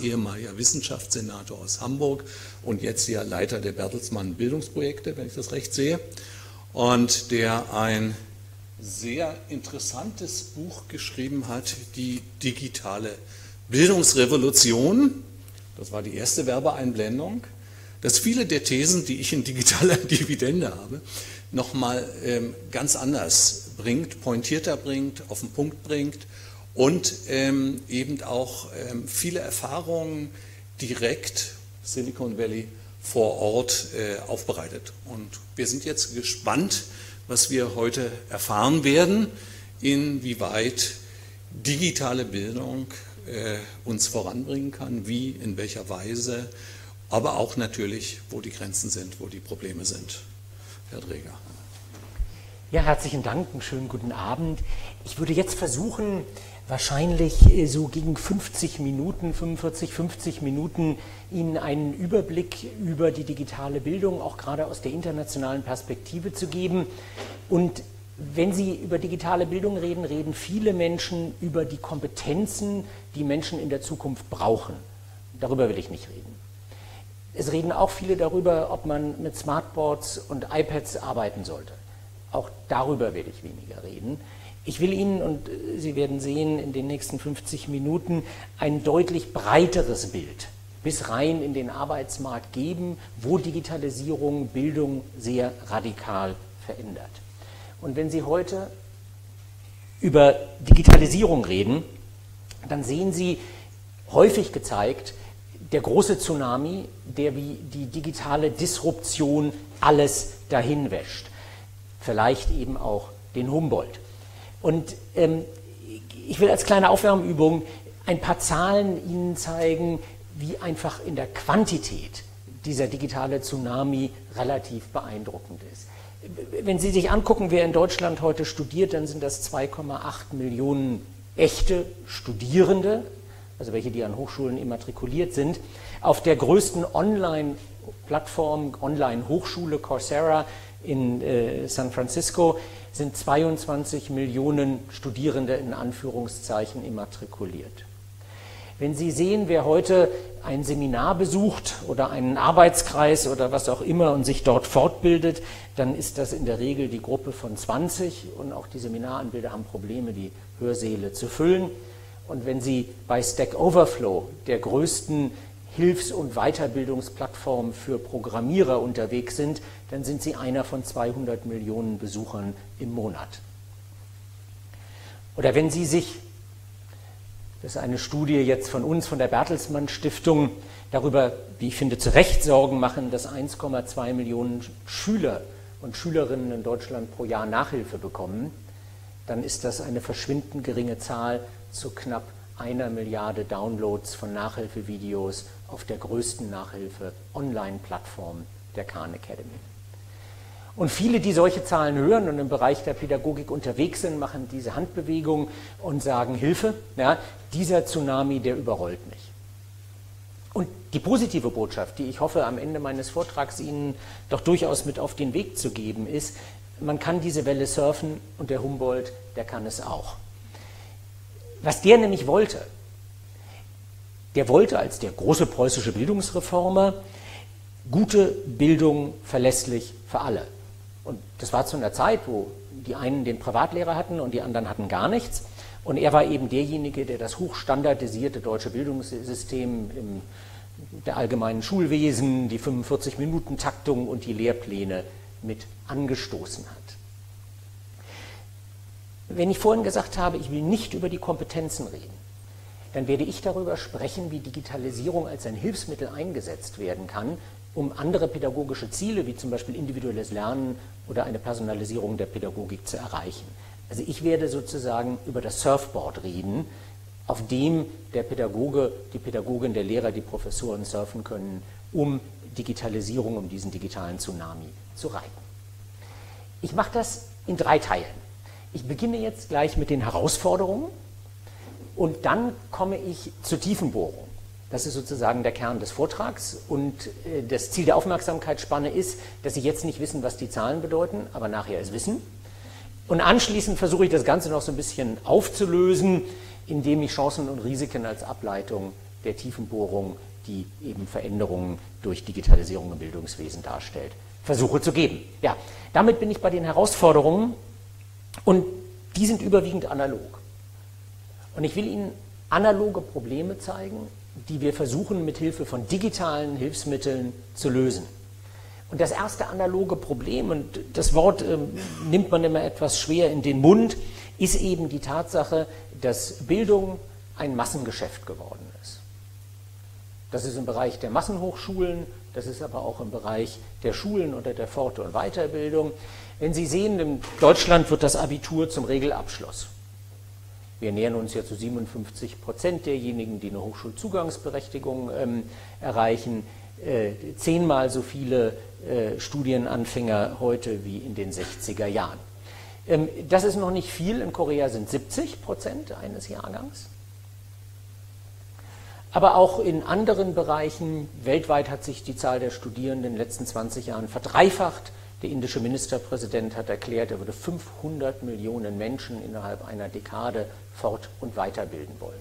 ehemaliger Wissenschaftssenator aus Hamburg und jetzt ja Leiter der Bertelsmann Bildungsprojekte, wenn ich das recht sehe, und der ein sehr interessantes Buch geschrieben hat, die digitale Bildungsrevolution. Das war die erste Werbeeinblendung, dass viele der Thesen, die ich in digitaler Dividende habe, nochmal ähm, ganz anders bringt, pointierter bringt, auf den Punkt bringt und ähm, eben auch ähm, viele Erfahrungen direkt Silicon Valley vor Ort äh, aufbereitet. Und wir sind jetzt gespannt, was wir heute erfahren werden, inwieweit digitale Bildung äh, uns voranbringen kann, wie, in welcher Weise, aber auch natürlich, wo die Grenzen sind, wo die Probleme sind. Herr Dreger. Ja, herzlichen Dank, einen schönen guten Abend. Ich würde jetzt versuchen, wahrscheinlich äh, so gegen 50 Minuten, 45, 50 Minuten Ihnen einen Überblick über die digitale Bildung, auch gerade aus der internationalen Perspektive zu geben. Und wenn Sie über digitale Bildung reden, reden viele Menschen über die Kompetenzen, die Menschen in der Zukunft brauchen. Darüber will ich nicht reden. Es reden auch viele darüber, ob man mit Smartboards und iPads arbeiten sollte. Auch darüber werde ich weniger reden. Ich will Ihnen, und äh, Sie werden sehen, in den nächsten 50 Minuten ein deutlich breiteres Bild bis rein in den Arbeitsmarkt geben, wo Digitalisierung Bildung sehr radikal verändert. Und wenn Sie heute über Digitalisierung reden, dann sehen Sie häufig gezeigt, der große Tsunami, der wie die digitale Disruption alles dahin wäscht. Vielleicht eben auch den Humboldt. Und ähm, ich will als kleine Aufwärmübung ein paar Zahlen Ihnen zeigen, wie einfach in der Quantität dieser digitale Tsunami relativ beeindruckend ist. Wenn Sie sich angucken, wer in Deutschland heute studiert, dann sind das 2,8 Millionen echte Studierende, also welche, die an Hochschulen immatrikuliert sind. Auf der größten Online-Plattform, Online-Hochschule Coursera in äh, San Francisco sind 22 Millionen Studierende in Anführungszeichen immatrikuliert. Wenn Sie sehen, wer heute ein Seminar besucht oder einen Arbeitskreis oder was auch immer und sich dort fortbildet, dann ist das in der Regel die Gruppe von 20 und auch die Seminaranbieter haben Probleme, die Hörsäle zu füllen. Und wenn Sie bei Stack Overflow, der größten Hilfs- und Weiterbildungsplattform für Programmierer unterwegs sind, dann sind Sie einer von 200 Millionen Besuchern im Monat. Oder wenn Sie sich, das ist eine Studie jetzt von uns, von der Bertelsmann Stiftung, darüber, wie ich finde, zu Recht Sorgen machen, dass 1,2 Millionen Schüler und Schülerinnen in Deutschland pro Jahr Nachhilfe bekommen, dann ist das eine verschwindend geringe Zahl zu knapp einer Milliarde Downloads von Nachhilfevideos auf der größten Nachhilfe-Online-Plattform der Khan Academy. Und viele, die solche Zahlen hören und im Bereich der Pädagogik unterwegs sind, machen diese Handbewegung und sagen, Hilfe, ja, dieser Tsunami, der überrollt mich. Und die positive Botschaft, die ich hoffe, am Ende meines Vortrags Ihnen doch durchaus mit auf den Weg zu geben, ist, man kann diese Welle surfen und der Humboldt, der kann es auch. Was der nämlich wollte, der wollte als der große preußische Bildungsreformer gute Bildung verlässlich für alle. Und das war zu einer Zeit, wo die einen den Privatlehrer hatten und die anderen hatten gar nichts. Und er war eben derjenige, der das hochstandardisierte deutsche Bildungssystem im der allgemeinen Schulwesen, die 45-Minuten-Taktung und die Lehrpläne mit angestoßen hat. Wenn ich vorhin gesagt habe, ich will nicht über die Kompetenzen reden, dann werde ich darüber sprechen, wie Digitalisierung als ein Hilfsmittel eingesetzt werden kann, um andere pädagogische Ziele, wie zum Beispiel individuelles Lernen oder eine Personalisierung der Pädagogik zu erreichen. Also ich werde sozusagen über das Surfboard reden, auf dem der Pädagoge, die Pädagogin, der Lehrer, die Professoren surfen können, um Digitalisierung, um diesen digitalen Tsunami zu reiten. Ich mache das in drei Teilen. Ich beginne jetzt gleich mit den Herausforderungen und dann komme ich zur Tiefenbohrung. Das ist sozusagen der Kern des Vortrags. Und äh, das Ziel der Aufmerksamkeitsspanne ist, dass Sie jetzt nicht wissen, was die Zahlen bedeuten, aber nachher es wissen. Und anschließend versuche ich das Ganze noch so ein bisschen aufzulösen, indem ich Chancen und Risiken als Ableitung der Tiefenbohrung, die eben Veränderungen durch Digitalisierung im Bildungswesen darstellt, versuche zu geben. Ja, damit bin ich bei den Herausforderungen und die sind überwiegend analog. Und ich will Ihnen analoge Probleme zeigen, die wir versuchen mit Hilfe von digitalen Hilfsmitteln zu lösen. Und das erste analoge Problem, und das Wort äh, nimmt man immer etwas schwer in den Mund, ist eben die Tatsache, dass Bildung ein Massengeschäft geworden ist. Das ist im Bereich der Massenhochschulen, das ist aber auch im Bereich der Schulen oder der Fort- und Weiterbildung. Wenn Sie sehen, in Deutschland wird das Abitur zum Regelabschluss. Wir nähern uns ja zu 57 Prozent derjenigen, die eine Hochschulzugangsberechtigung ähm, erreichen. Äh, zehnmal so viele äh, Studienanfänger heute wie in den 60er Jahren. Ähm, das ist noch nicht viel. In Korea sind 70 Prozent eines Jahrgangs. Aber auch in anderen Bereichen weltweit hat sich die Zahl der Studierenden in den letzten 20 Jahren verdreifacht. Der indische Ministerpräsident hat erklärt, er würde 500 Millionen Menschen innerhalb einer Dekade fort- und weiterbilden wollen.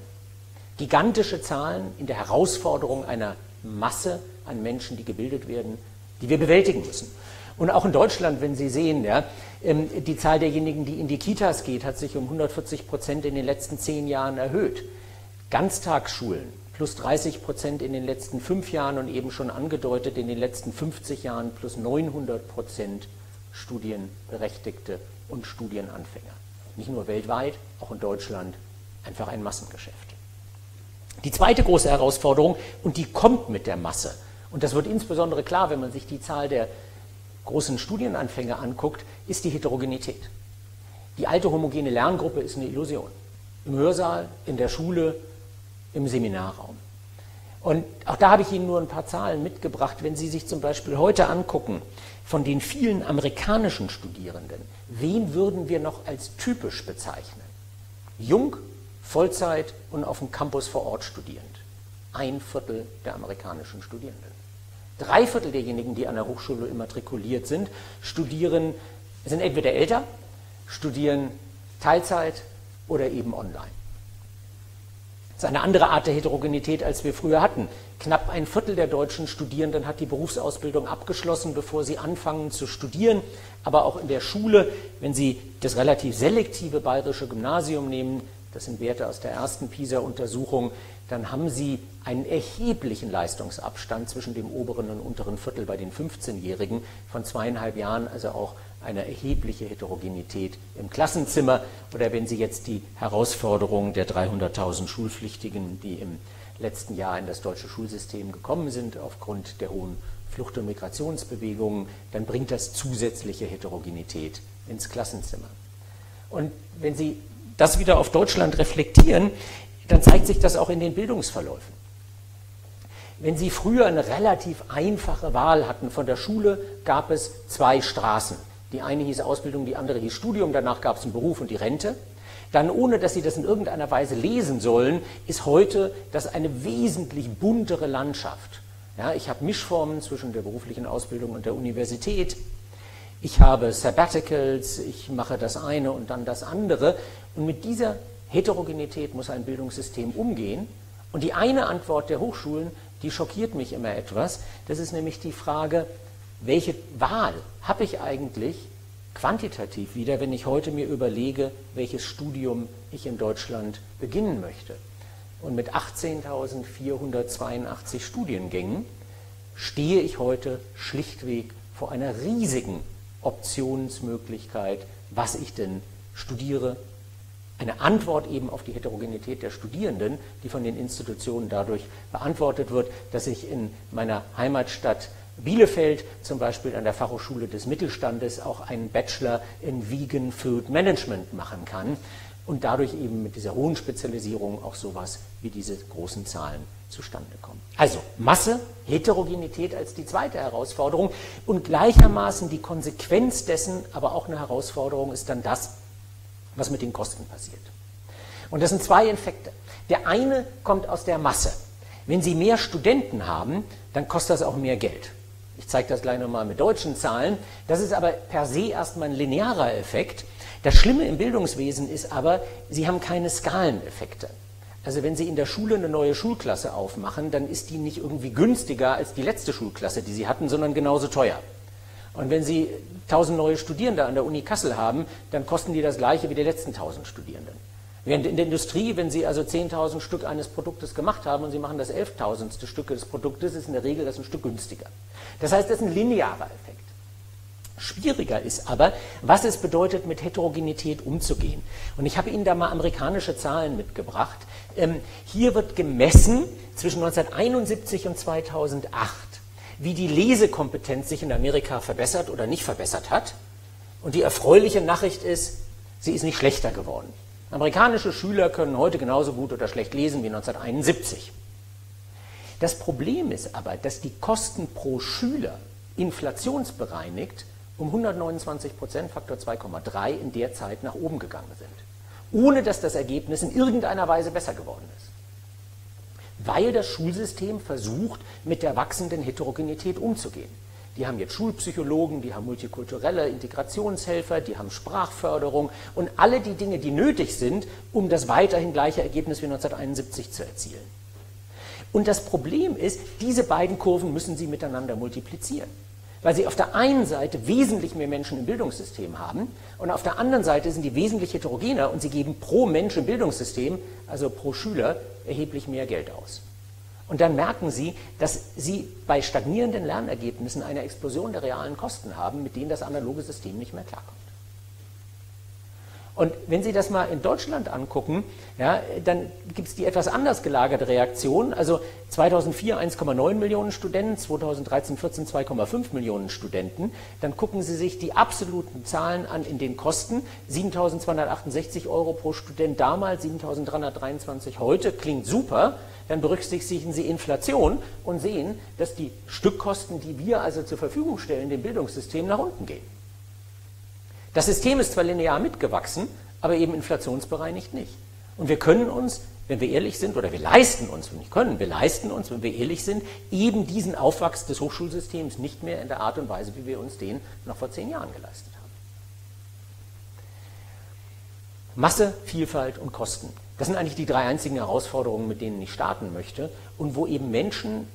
Gigantische Zahlen in der Herausforderung einer Masse an Menschen, die gebildet werden, die wir bewältigen müssen. Und auch in Deutschland, wenn Sie sehen, ja, ähm, die Zahl derjenigen, die in die Kitas geht, hat sich um 140 Prozent in den letzten zehn Jahren erhöht. Ganztagsschulen plus 30 Prozent in den letzten fünf Jahren und eben schon angedeutet in den letzten 50 Jahren plus 900 Prozent Studienberechtigte und Studienanfänger. Nicht nur weltweit, auch in Deutschland einfach ein Massengeschäft. Die zweite große Herausforderung, und die kommt mit der Masse, und das wird insbesondere klar, wenn man sich die Zahl der großen Studienanfänger anguckt, ist die Heterogenität. Die alte homogene Lerngruppe ist eine Illusion. Im Hörsaal, in der Schule, im Seminarraum. Und auch da habe ich Ihnen nur ein paar Zahlen mitgebracht. Wenn Sie sich zum Beispiel heute angucken, von den vielen amerikanischen Studierenden, wen würden wir noch als typisch bezeichnen? Jung, Vollzeit und auf dem Campus vor Ort studierend. Ein Viertel der amerikanischen Studierenden. Drei Viertel derjenigen, die an der Hochschule immatrikuliert sind, studieren, sind entweder älter, studieren Teilzeit oder eben online. Das ist eine andere Art der Heterogenität, als wir früher hatten. Knapp ein Viertel der deutschen Studierenden hat die Berufsausbildung abgeschlossen, bevor sie anfangen zu studieren. Aber auch in der Schule, wenn Sie das relativ selektive bayerische Gymnasium nehmen, das sind Werte aus der ersten PISA-Untersuchung, dann haben Sie einen erheblichen Leistungsabstand zwischen dem oberen und unteren Viertel bei den 15-Jährigen von zweieinhalb Jahren, also auch eine erhebliche Heterogenität im Klassenzimmer. Oder wenn Sie jetzt die Herausforderungen der 300.000 Schulpflichtigen, die im letzten Jahr in das deutsche Schulsystem gekommen sind, aufgrund der hohen Flucht- und Migrationsbewegungen, dann bringt das zusätzliche Heterogenität ins Klassenzimmer. Und wenn Sie das wieder auf Deutschland reflektieren, dann zeigt sich das auch in den Bildungsverläufen. Wenn Sie früher eine relativ einfache Wahl hatten von der Schule, gab es zwei Straßen. Die eine hieß Ausbildung, die andere hieß Studium, danach gab es einen Beruf und die Rente. Dann, ohne dass Sie das in irgendeiner Weise lesen sollen, ist heute das eine wesentlich buntere Landschaft. Ja, ich habe Mischformen zwischen der beruflichen Ausbildung und der Universität. Ich habe Sabbaticals, ich mache das eine und dann das andere. Und mit dieser Heterogenität muss ein Bildungssystem umgehen. Und die eine Antwort der Hochschulen, die schockiert mich immer etwas, das ist nämlich die Frage, welche Wahl habe ich eigentlich quantitativ wieder, wenn ich heute mir überlege, welches Studium ich in Deutschland beginnen möchte. Und mit 18.482 Studiengängen stehe ich heute schlichtweg vor einer riesigen Optionsmöglichkeit, was ich denn studiere. Eine Antwort eben auf die Heterogenität der Studierenden, die von den Institutionen dadurch beantwortet wird, dass ich in meiner Heimatstadt Bielefeld zum Beispiel an der Fachhochschule des Mittelstandes auch einen Bachelor in Vegan Food Management machen kann und dadurch eben mit dieser hohen Spezialisierung auch sowas wie diese großen Zahlen zustande kommen. Also Masse, Heterogenität als die zweite Herausforderung und gleichermaßen die Konsequenz dessen, aber auch eine Herausforderung ist dann das, was mit den Kosten passiert. Und das sind zwei Infekte. Der eine kommt aus der Masse. Wenn Sie mehr Studenten haben, dann kostet das auch mehr Geld. Ich zeige das gleich nochmal mit deutschen Zahlen. Das ist aber per se erstmal ein linearer Effekt. Das Schlimme im Bildungswesen ist aber, Sie haben keine Skaleneffekte. Also wenn Sie in der Schule eine neue Schulklasse aufmachen, dann ist die nicht irgendwie günstiger als die letzte Schulklasse, die Sie hatten, sondern genauso teuer. Und wenn Sie 1000 neue Studierende an der Uni Kassel haben, dann kosten die das gleiche wie die letzten 1000 Studierenden. Während in der Industrie, wenn Sie also 10.000 Stück eines Produktes gemacht haben und Sie machen das 11.000. Stück des Produktes, ist in der Regel das ein Stück günstiger. Das heißt, das ist ein linearer Effekt. Schwieriger ist aber, was es bedeutet, mit Heterogenität umzugehen. Und ich habe Ihnen da mal amerikanische Zahlen mitgebracht. Ähm, hier wird gemessen zwischen 1971 und 2008, wie die Lesekompetenz sich in Amerika verbessert oder nicht verbessert hat. Und die erfreuliche Nachricht ist, sie ist nicht schlechter geworden. Amerikanische Schüler können heute genauso gut oder schlecht lesen wie 1971. Das Problem ist aber, dass die Kosten pro Schüler inflationsbereinigt um 129 Prozent, Faktor 2,3 in der Zeit nach oben gegangen sind, ohne dass das Ergebnis in irgendeiner Weise besser geworden ist. Weil das Schulsystem versucht, mit der wachsenden Heterogenität umzugehen. Die haben jetzt Schulpsychologen, die haben multikulturelle Integrationshelfer, die haben Sprachförderung und alle die Dinge, die nötig sind, um das weiterhin gleiche Ergebnis wie 1971 zu erzielen. Und das Problem ist, diese beiden Kurven müssen Sie miteinander multiplizieren weil sie auf der einen Seite wesentlich mehr Menschen im Bildungssystem haben und auf der anderen Seite sind die wesentlich heterogener und sie geben pro Mensch im Bildungssystem, also pro Schüler, erheblich mehr Geld aus. Und dann merken Sie, dass Sie bei stagnierenden Lernergebnissen eine Explosion der realen Kosten haben, mit denen das analoge System nicht mehr klarkommt. Und wenn Sie das mal in Deutschland angucken, ja, dann gibt es die etwas anders gelagerte Reaktion. Also 2004 1,9 Millionen Studenten, 2013, 14 2,5 Millionen Studenten. Dann gucken Sie sich die absoluten Zahlen an in den Kosten. 7.268 Euro pro Student damals, 7.323 heute. Klingt super. Dann berücksichtigen Sie Inflation und sehen, dass die Stückkosten, die wir also zur Verfügung stellen, dem Bildungssystem nach unten gehen. Das System ist zwar linear mitgewachsen, aber eben inflationsbereinigt nicht. Und wir können uns, wenn wir ehrlich sind, oder wir leisten uns, wenn nicht können, wir leisten uns, wenn wir ehrlich sind, eben diesen Aufwachs des Hochschulsystems nicht mehr in der Art und Weise, wie wir uns den noch vor zehn Jahren geleistet haben. Masse, Vielfalt und Kosten. Das sind eigentlich die drei einzigen Herausforderungen, mit denen ich starten möchte und wo eben Menschen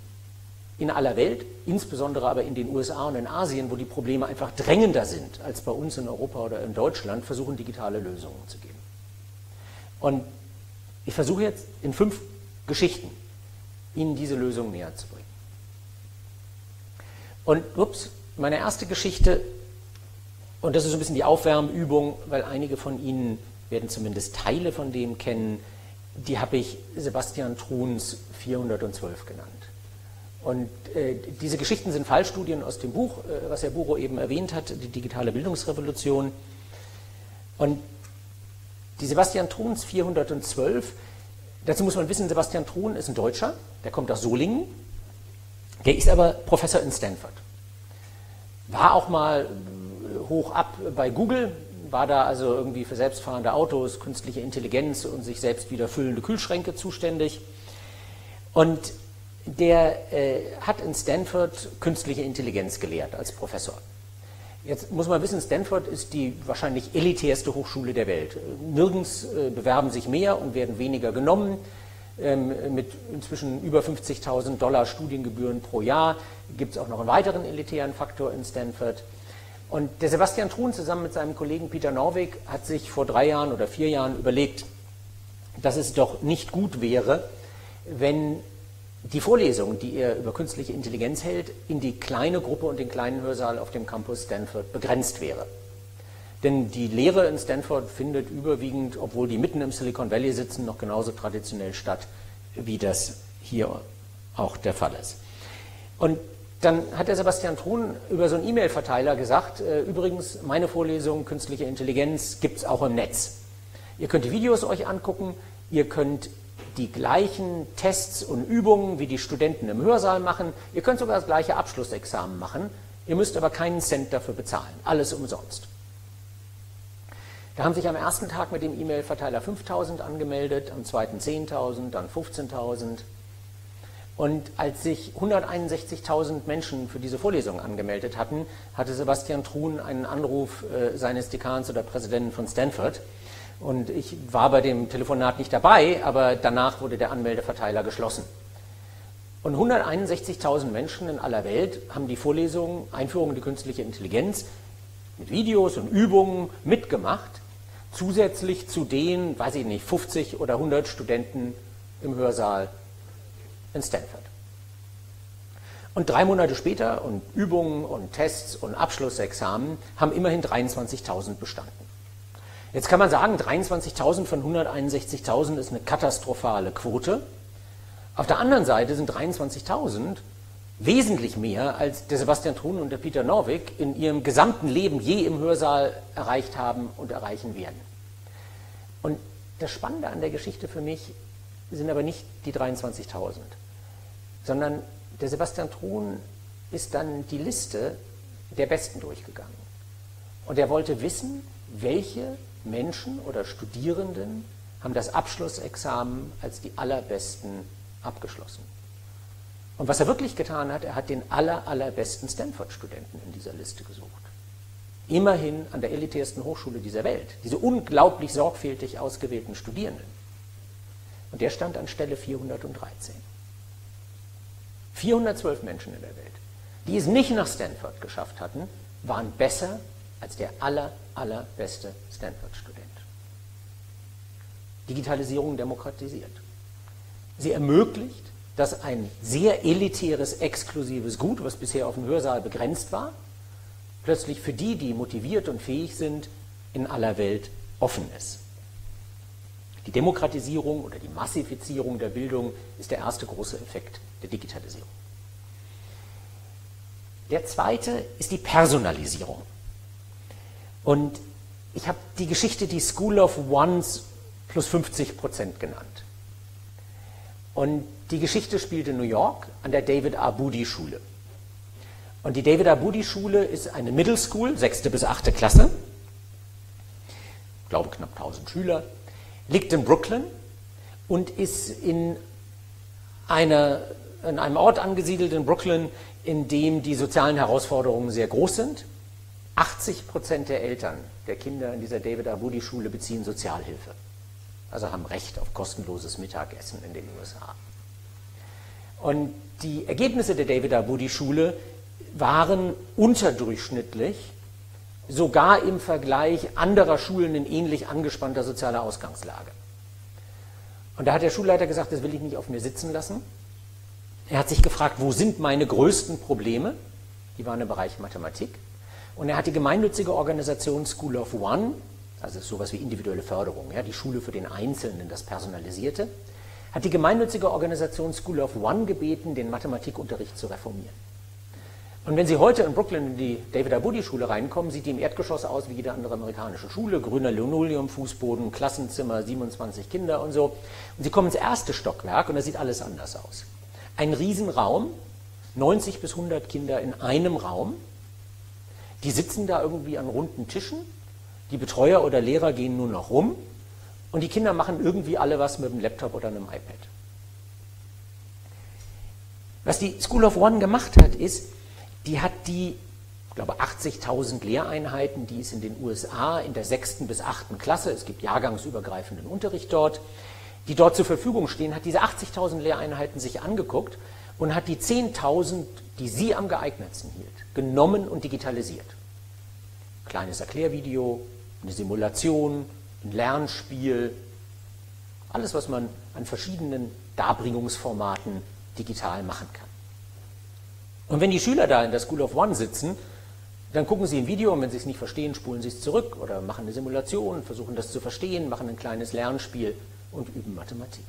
in aller Welt, insbesondere aber in den USA und in Asien, wo die Probleme einfach drängender sind als bei uns in Europa oder in Deutschland, versuchen digitale Lösungen zu geben. Und ich versuche jetzt in fünf Geschichten Ihnen diese Lösung näher zu bringen. Und ups, meine erste Geschichte, und das ist so ein bisschen die Aufwärmübung, weil einige von Ihnen werden zumindest Teile von dem kennen, die habe ich Sebastian Truns 412 genannt. Und äh, diese Geschichten sind Fallstudien aus dem Buch, äh, was Herr Buro eben erwähnt hat, die digitale Bildungsrevolution. Und die Sebastian Truns 412, dazu muss man wissen, Sebastian Trun ist ein Deutscher, der kommt aus Solingen, der ist aber Professor in Stanford. War auch mal äh, hoch ab bei Google, war da also irgendwie für selbstfahrende Autos, künstliche Intelligenz und sich selbst wieder füllende Kühlschränke zuständig. Und der äh, hat in Stanford künstliche Intelligenz gelehrt als Professor. Jetzt muss man wissen, Stanford ist die wahrscheinlich elitärste Hochschule der Welt. Nirgends äh, bewerben sich mehr und werden weniger genommen. Ähm, mit inzwischen über 50.000 Dollar Studiengebühren pro Jahr gibt es auch noch einen weiteren elitären Faktor in Stanford. Und der Sebastian Truhn zusammen mit seinem Kollegen Peter Norwig hat sich vor drei Jahren oder vier Jahren überlegt, dass es doch nicht gut wäre, wenn die Vorlesung, die er über künstliche Intelligenz hält, in die kleine Gruppe und den kleinen Hörsaal auf dem Campus Stanford begrenzt wäre. Denn die Lehre in Stanford findet überwiegend, obwohl die mitten im Silicon Valley sitzen, noch genauso traditionell statt, wie das hier auch der Fall ist. Und dann hat der Sebastian Thun über so einen E-Mail-Verteiler gesagt, äh, übrigens, meine Vorlesung künstliche Intelligenz gibt es auch im Netz. Ihr könnt die Videos euch angucken, ihr könnt die gleichen Tests und Übungen wie die Studenten im Hörsaal machen. Ihr könnt sogar das gleiche Abschlussexamen machen. Ihr müsst aber keinen Cent dafür bezahlen. Alles umsonst. Da haben sich am ersten Tag mit dem E-Mail-Verteiler 5000 angemeldet, am zweiten 10.000, dann 15.000. Und als sich 161.000 Menschen für diese Vorlesung angemeldet hatten, hatte Sebastian Truhn einen Anruf äh, seines Dekans oder Präsidenten von Stanford Und ich war bei dem Telefonat nicht dabei, aber danach wurde der Anmeldeverteiler geschlossen. Und 161.000 Menschen in aller Welt haben die Vorlesung Einführung in die künstliche Intelligenz mit Videos und Übungen mitgemacht, zusätzlich zu den, weiß ich nicht, 50 oder 100 Studenten im Hörsaal in Stanford. Und drei Monate später und Übungen und Tests und Abschlussexamen haben immerhin 23.000 bestanden. Jetzt kann man sagen, 23.000 von 161.000 ist eine katastrophale Quote. Auf der anderen Seite sind 23.000 wesentlich mehr, als der Sebastian Thun und der Peter Norwig in ihrem gesamten Leben je im Hörsaal erreicht haben und erreichen werden. Und das Spannende an der Geschichte für mich sind aber nicht die 23.000, sondern der Sebastian Thun ist dann die Liste der Besten durchgegangen. Und er wollte wissen, welche Menschen oder Studierenden haben das Abschlussexamen als die allerbesten abgeschlossen. Und was er wirklich getan hat, er hat den aller, allerbesten Stanford-Studenten in dieser Liste gesucht. Immerhin an der elitärsten Hochschule dieser Welt, diese unglaublich sorgfältig ausgewählten Studierenden. Und der stand an Stelle 413. 412 Menschen in der Welt, die es nicht nach Stanford geschafft hatten, waren besser als der aller, allerbeste Stanford-Student. Digitalisierung demokratisiert. Sie ermöglicht, dass ein sehr elitäres, exklusives Gut, was bisher auf dem Hörsaal begrenzt war, plötzlich für die, die motiviert und fähig sind, in aller Welt offen ist. Die Demokratisierung oder die Massifizierung der Bildung ist der erste große Effekt der Digitalisierung. Der zweite ist die Personalisierung. Und ich habe die Geschichte die School of Ones plus 50 Prozent genannt. Und die Geschichte spielt in New York an der David Abudi Schule. Und die David Abudi Schule ist eine Middle School, sechste bis achte Klasse. Ich glaube knapp 1000 Schüler. Liegt in Brooklyn und ist in, einer, in einem Ort angesiedelt in Brooklyn, in dem die sozialen Herausforderungen sehr groß sind. 80 Prozent der Eltern der Kinder in dieser David Abudi Schule beziehen Sozialhilfe also haben Recht auf kostenloses Mittagessen in den USA. Und die Ergebnisse der David Abudi Schule waren unterdurchschnittlich, sogar im Vergleich anderer Schulen in ähnlich angespannter sozialer Ausgangslage. Und da hat der Schulleiter gesagt, das will ich nicht auf mir sitzen lassen. Er hat sich gefragt, wo sind meine größten Probleme? Die waren im Bereich Mathematik. Und er hat die gemeinnützige Organisation School of One also sowas wie individuelle Förderung, ja, die Schule für den Einzelnen, das Personalisierte, hat die gemeinnützige Organisation School of One gebeten, den Mathematikunterricht zu reformieren. Und wenn Sie heute in Brooklyn in die David Abudi Schule reinkommen, sieht die im Erdgeschoss aus wie jede andere amerikanische Schule, grüner Linoleum, Fußboden, Klassenzimmer, 27 Kinder und so. Und Sie kommen ins erste Stockwerk und da sieht alles anders aus. Ein Riesenraum, 90 bis 100 Kinder in einem Raum, die sitzen da irgendwie an runden Tischen die Betreuer oder Lehrer gehen nur noch rum und die Kinder machen irgendwie alle was mit einem Laptop oder einem iPad. Was die School of One gemacht hat, ist, die hat die, ich glaube, 80.000 Lehreinheiten, die es in den USA in der sechsten bis achten Klasse, es gibt jahrgangsübergreifenden Unterricht dort, die dort zur Verfügung stehen, hat diese 80.000 Lehreinheiten sich angeguckt und hat die 10.000, die sie am geeignetsten hielt, genommen und digitalisiert. Kleines Erklärvideo, eine Simulation, ein Lernspiel, alles, was man an verschiedenen Darbringungsformaten digital machen kann. Und wenn die Schüler da in der School of One sitzen, dann gucken sie ein Video und wenn sie es nicht verstehen, spulen sie es zurück oder machen eine Simulation, versuchen das zu verstehen, machen ein kleines Lernspiel und üben Mathematik.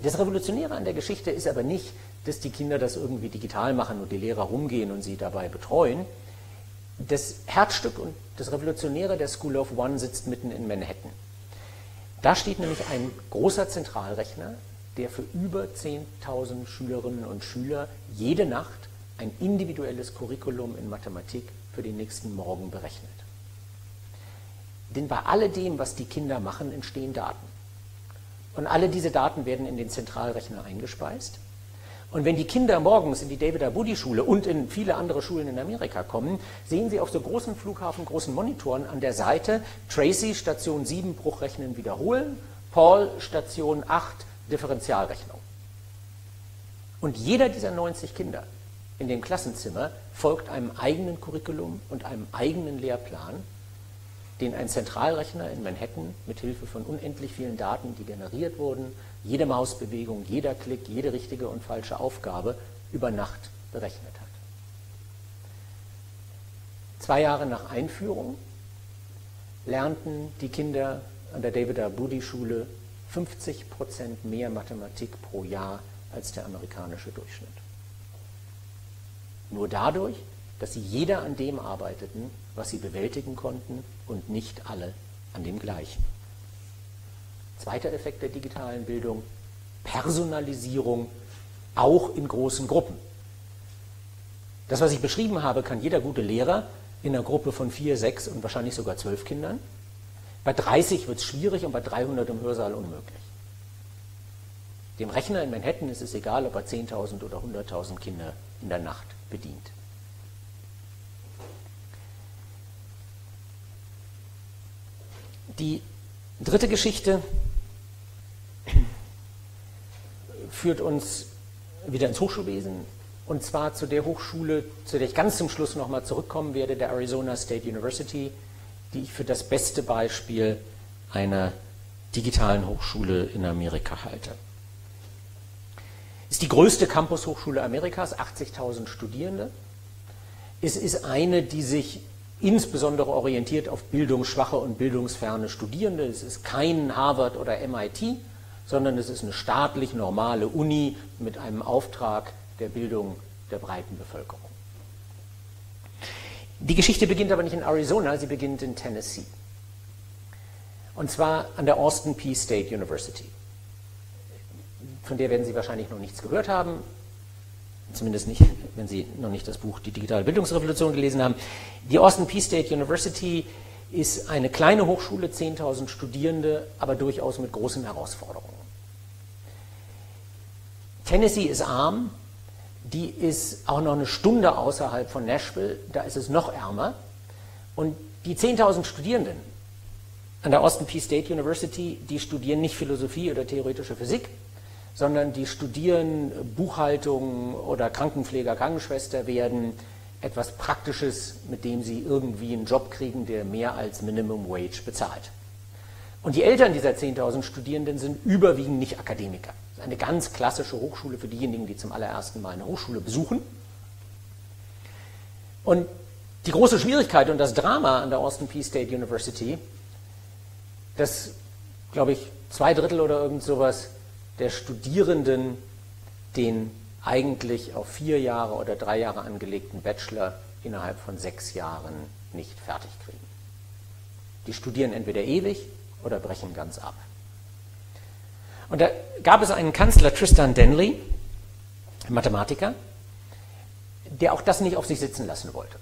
Das Revolutionäre an der Geschichte ist aber nicht, dass die Kinder das irgendwie digital machen und die Lehrer rumgehen und sie dabei betreuen, das Herzstück und das Revolutionäre der School of One sitzt mitten in Manhattan. Da steht nämlich ein großer Zentralrechner, der für über 10.000 Schülerinnen und Schüler jede Nacht ein individuelles Curriculum in Mathematik für den nächsten Morgen berechnet. Denn bei alledem, was die Kinder machen, entstehen Daten. Und alle diese Daten werden in den Zentralrechner eingespeist. Und wenn die Kinder morgens in die David Abudi Schule und in viele andere Schulen in Amerika kommen, sehen sie auf so großen Flughafen, großen Monitoren an der Seite Tracy Station 7 Bruchrechnen wiederholen, Paul Station 8 Differentialrechnung. Und jeder dieser 90 Kinder in dem Klassenzimmer folgt einem eigenen Curriculum und einem eigenen Lehrplan, den ein Zentralrechner in Manhattan mit Hilfe von unendlich vielen Daten, die generiert wurden, jede Mausbewegung, jeder Klick, jede richtige und falsche Aufgabe über Nacht berechnet hat. Zwei Jahre nach Einführung lernten die Kinder an der David Abudi Schule 50 Prozent mehr Mathematik pro Jahr als der amerikanische Durchschnitt. Nur dadurch, dass sie jeder an dem arbeiteten, was sie bewältigen konnten und nicht alle an dem gleichen. Zweiter Effekt der digitalen Bildung, Personalisierung, auch in großen Gruppen. Das, was ich beschrieben habe, kann jeder gute Lehrer in einer Gruppe von vier, sechs und wahrscheinlich sogar zwölf Kindern. Bei 30 wird es schwierig und bei 300 im Hörsaal unmöglich. Dem Rechner in Manhattan ist es egal, ob er 10.000 oder 100.000 Kinder in der Nacht bedient. Die dritte Geschichte führt uns wieder ins Hochschulwesen und zwar zu der Hochschule, zu der ich ganz zum Schluss nochmal zurückkommen werde, der Arizona State University, die ich für das beste Beispiel einer digitalen Hochschule in Amerika halte. Ist die größte Campus-Hochschule Amerikas, 80.000 Studierende. Es ist eine, die sich insbesondere orientiert auf bildungsschwache und bildungsferne Studierende. Es ist kein Harvard oder MIT, sondern es ist eine staatlich normale Uni mit einem Auftrag der Bildung der breiten Bevölkerung. Die Geschichte beginnt aber nicht in Arizona, sie beginnt in Tennessee. Und zwar an der Austin P. State University. Von der werden Sie wahrscheinlich noch nichts gehört haben, zumindest nicht, wenn Sie noch nicht das Buch Die digitale Bildungsrevolution gelesen haben. Die Austin P. State University ist eine kleine Hochschule, 10.000 Studierende, aber durchaus mit großen Herausforderungen. Tennessee ist arm, die ist auch noch eine Stunde außerhalb von Nashville, da ist es noch ärmer. Und die 10.000 Studierenden an der Austin P. State University, die studieren nicht Philosophie oder theoretische Physik, sondern die studieren Buchhaltung oder Krankenpfleger, Krankenschwester werden, etwas Praktisches, mit dem sie irgendwie einen Job kriegen, der mehr als Minimum Wage bezahlt. Und die Eltern dieser 10.000 Studierenden sind überwiegend nicht Akademiker. Ist eine ganz klassische Hochschule für diejenigen, die zum allerersten Mal eine Hochschule besuchen. Und die große Schwierigkeit und das Drama an der Austin Peay State University, dass, glaube ich, zwei Drittel oder irgend sowas der Studierenden den eigentlich auf vier Jahre oder drei Jahre angelegten Bachelor innerhalb von sechs Jahren nicht fertig kriegen. Die studieren entweder ewig oder brechen ganz ab. Und da gab es einen Kanzler, Tristan Denley, Mathematiker, der auch das nicht auf sich sitzen lassen wollte.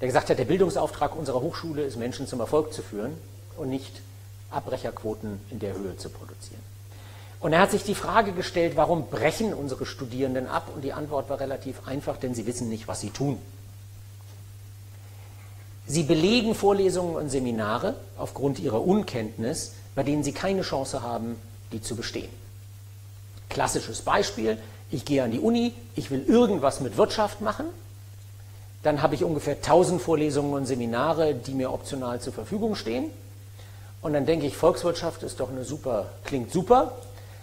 Der gesagt hat, der Bildungsauftrag unserer Hochschule ist, Menschen zum Erfolg zu führen und nicht Abbrecherquoten in der Höhe zu produzieren. Und er hat sich die Frage gestellt, warum brechen unsere Studierenden ab? Und die Antwort war relativ einfach, denn sie wissen nicht, was sie tun. Sie belegen Vorlesungen und Seminare aufgrund ihrer Unkenntnis, bei denen sie keine Chance haben, die zu bestehen. Klassisches Beispiel, ich gehe an die Uni, ich will irgendwas mit Wirtschaft machen, dann habe ich ungefähr 1000 Vorlesungen und Seminare, die mir optional zur Verfügung stehen. Und dann denke ich, Volkswirtschaft ist doch eine super, klingt super,